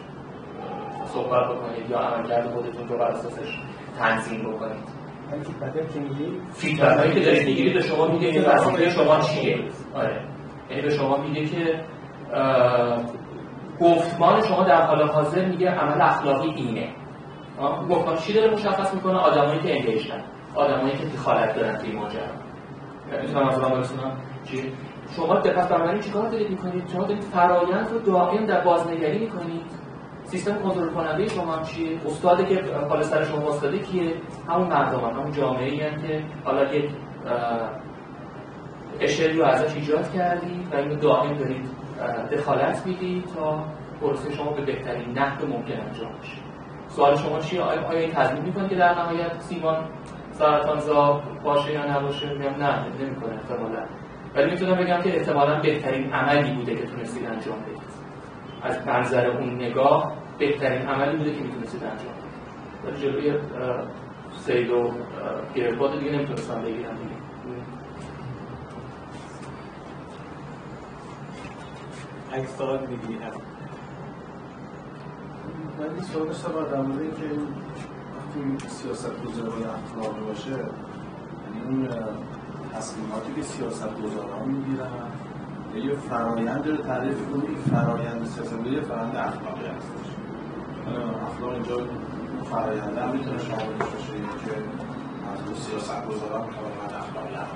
صحبت بکنید یا عملکرد خودتون رو بر اساسش تنظیم بکنید. فیدبک هایی که دارید. می‌گیرید به شما میگه که وظیفه شما چیه؟ آره. یعنی به شما میگه که گفتمان شما در حال حاضر میگه عمل اخلاقی اینه. گفتمان چی داره مشخص می‌کنه؟ آدمایی که انگیجن آدمایی که دخالت دارن توی ماجرا. می‌تونم از برسونم؟ چی؟ شما دقت بنابراین چیکار دارید می‌کنید؟ شما دارید فرایند رو دائم در بازنگری می‌کنید. سیستم کنترل کننده شما هم چیه؟ استادی که حالا سر شما استاده کیه؟ همون مردم هم. همون جامعه ای که حالا یک اشری رو ازش ایجاد کردید و اینو دائم دارید دخالت می‌دید تا پروسه شما به بهترین نحو ممکن انجام بشه. سوال شما چیه؟ آیا این تضمین می‌کنه که در نهایت سیمان سرطانزا باشه یا نباشه؟ میگم نه نمی‌کنه احتمالا. ولی می‌تونم بگم که احتمالا بهترین عملی بوده که تونستید انجام بدید. از منظر اون نگاه بهترین عملی بوده که می‌تونستید انجام بدید. ولی جلوی سید و گرفتباد دیگه نمی‌تونستم بگیرم. سوال هست من این سوال داشتم در مورد اینکه وقتی سیاست گذاری اخلاقی باشه یعنی اون تصمیماتی که سیاست گذاران می‌گیرن یه فرایند رو تعریف کنی این فرایند سیاست یه فرایند اخلاقی هستش اخلاق اینجا فرایند هم می‌تونه شاملش باشه که از سیاست گذاران فرایند اخلاقی هم.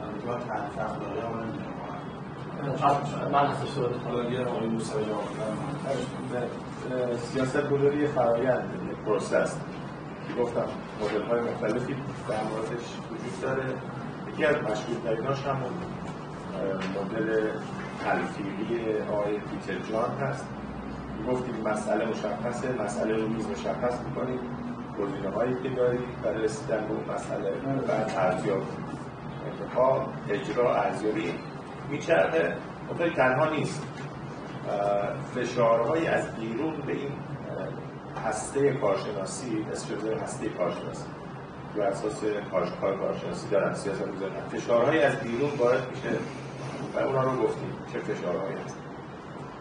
من باید تعریف اخلاقی هم من موسی جواب سیاست گذاری فرایند یک پروسس که گفتم مدل های مختلفی در موردش وجود داره یکی از مشهور تریناش هم مدل تلفیقی آقای پیتر جان هست گفتیم مسئله مشخصه مسئله رو میز مشخص می‌کنیم گزینه هایی که داریم برای رسیدن به اون مسئله بعد ارزیابی انتها اجرا ارزیابی میچرده اونطوری تنها نیست. فشارهایی از بیرون به این هسته کارشناسی اسم هسته کارشناسی. بر اساس کار کارشناسی دارن سیاست گذارن فشارهایی از بیرون وارد میشه و اونا رو گفتیم چه فشارهایی هست.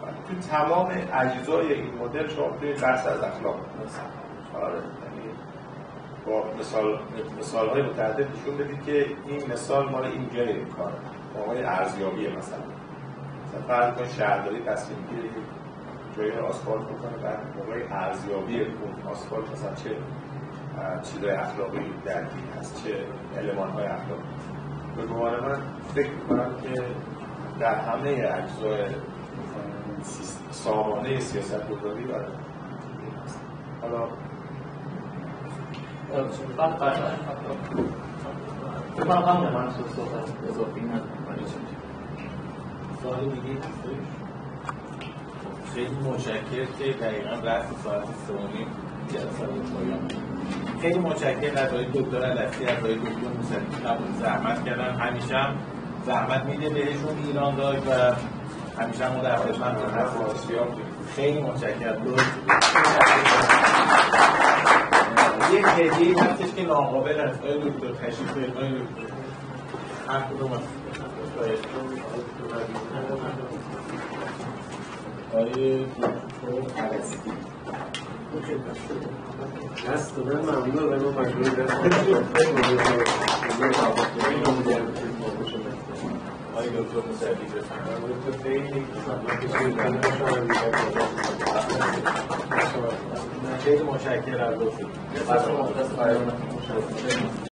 تو تمام اجزای این مدل شما توی بحث از اخلاق آره یعنی با مثال مثال های متعدد نشون بدید که این مثال مال این جای کار موقع ارزیابی مثلا مثلا فرض کنید شهرداری تصمیم گیره جای آسفالت بکنه بعد موقع ارزیابی اون آسفالت مثلا چه چیزای اخلاقی درگیر هست چه علمان های اخلاقی به گمان من فکر می‌کنم که در همه اجزای سامانه سیاست گذاری و حالا کنم همونه من صحبت اضافی خیلی متشکر که دقیقا رأس ساعت سومی خیلی متشکرم از آقای دکتر علفی از آقای دکتر موسوی. زحمت کردن. همیشه هم زحمت میده بهشون ایران داشت و همیشه هم در خدمت هست. خیلی متشکرم. یک هدیه هستش که ناقابل است. آقای دکتر تشریف آقای دکتر هر کدوم از آقای دست دادن ممنون ولی ما مجبور آقای دکتر مصدی بفرمایید خیلی خیلی متشکرم. از مختص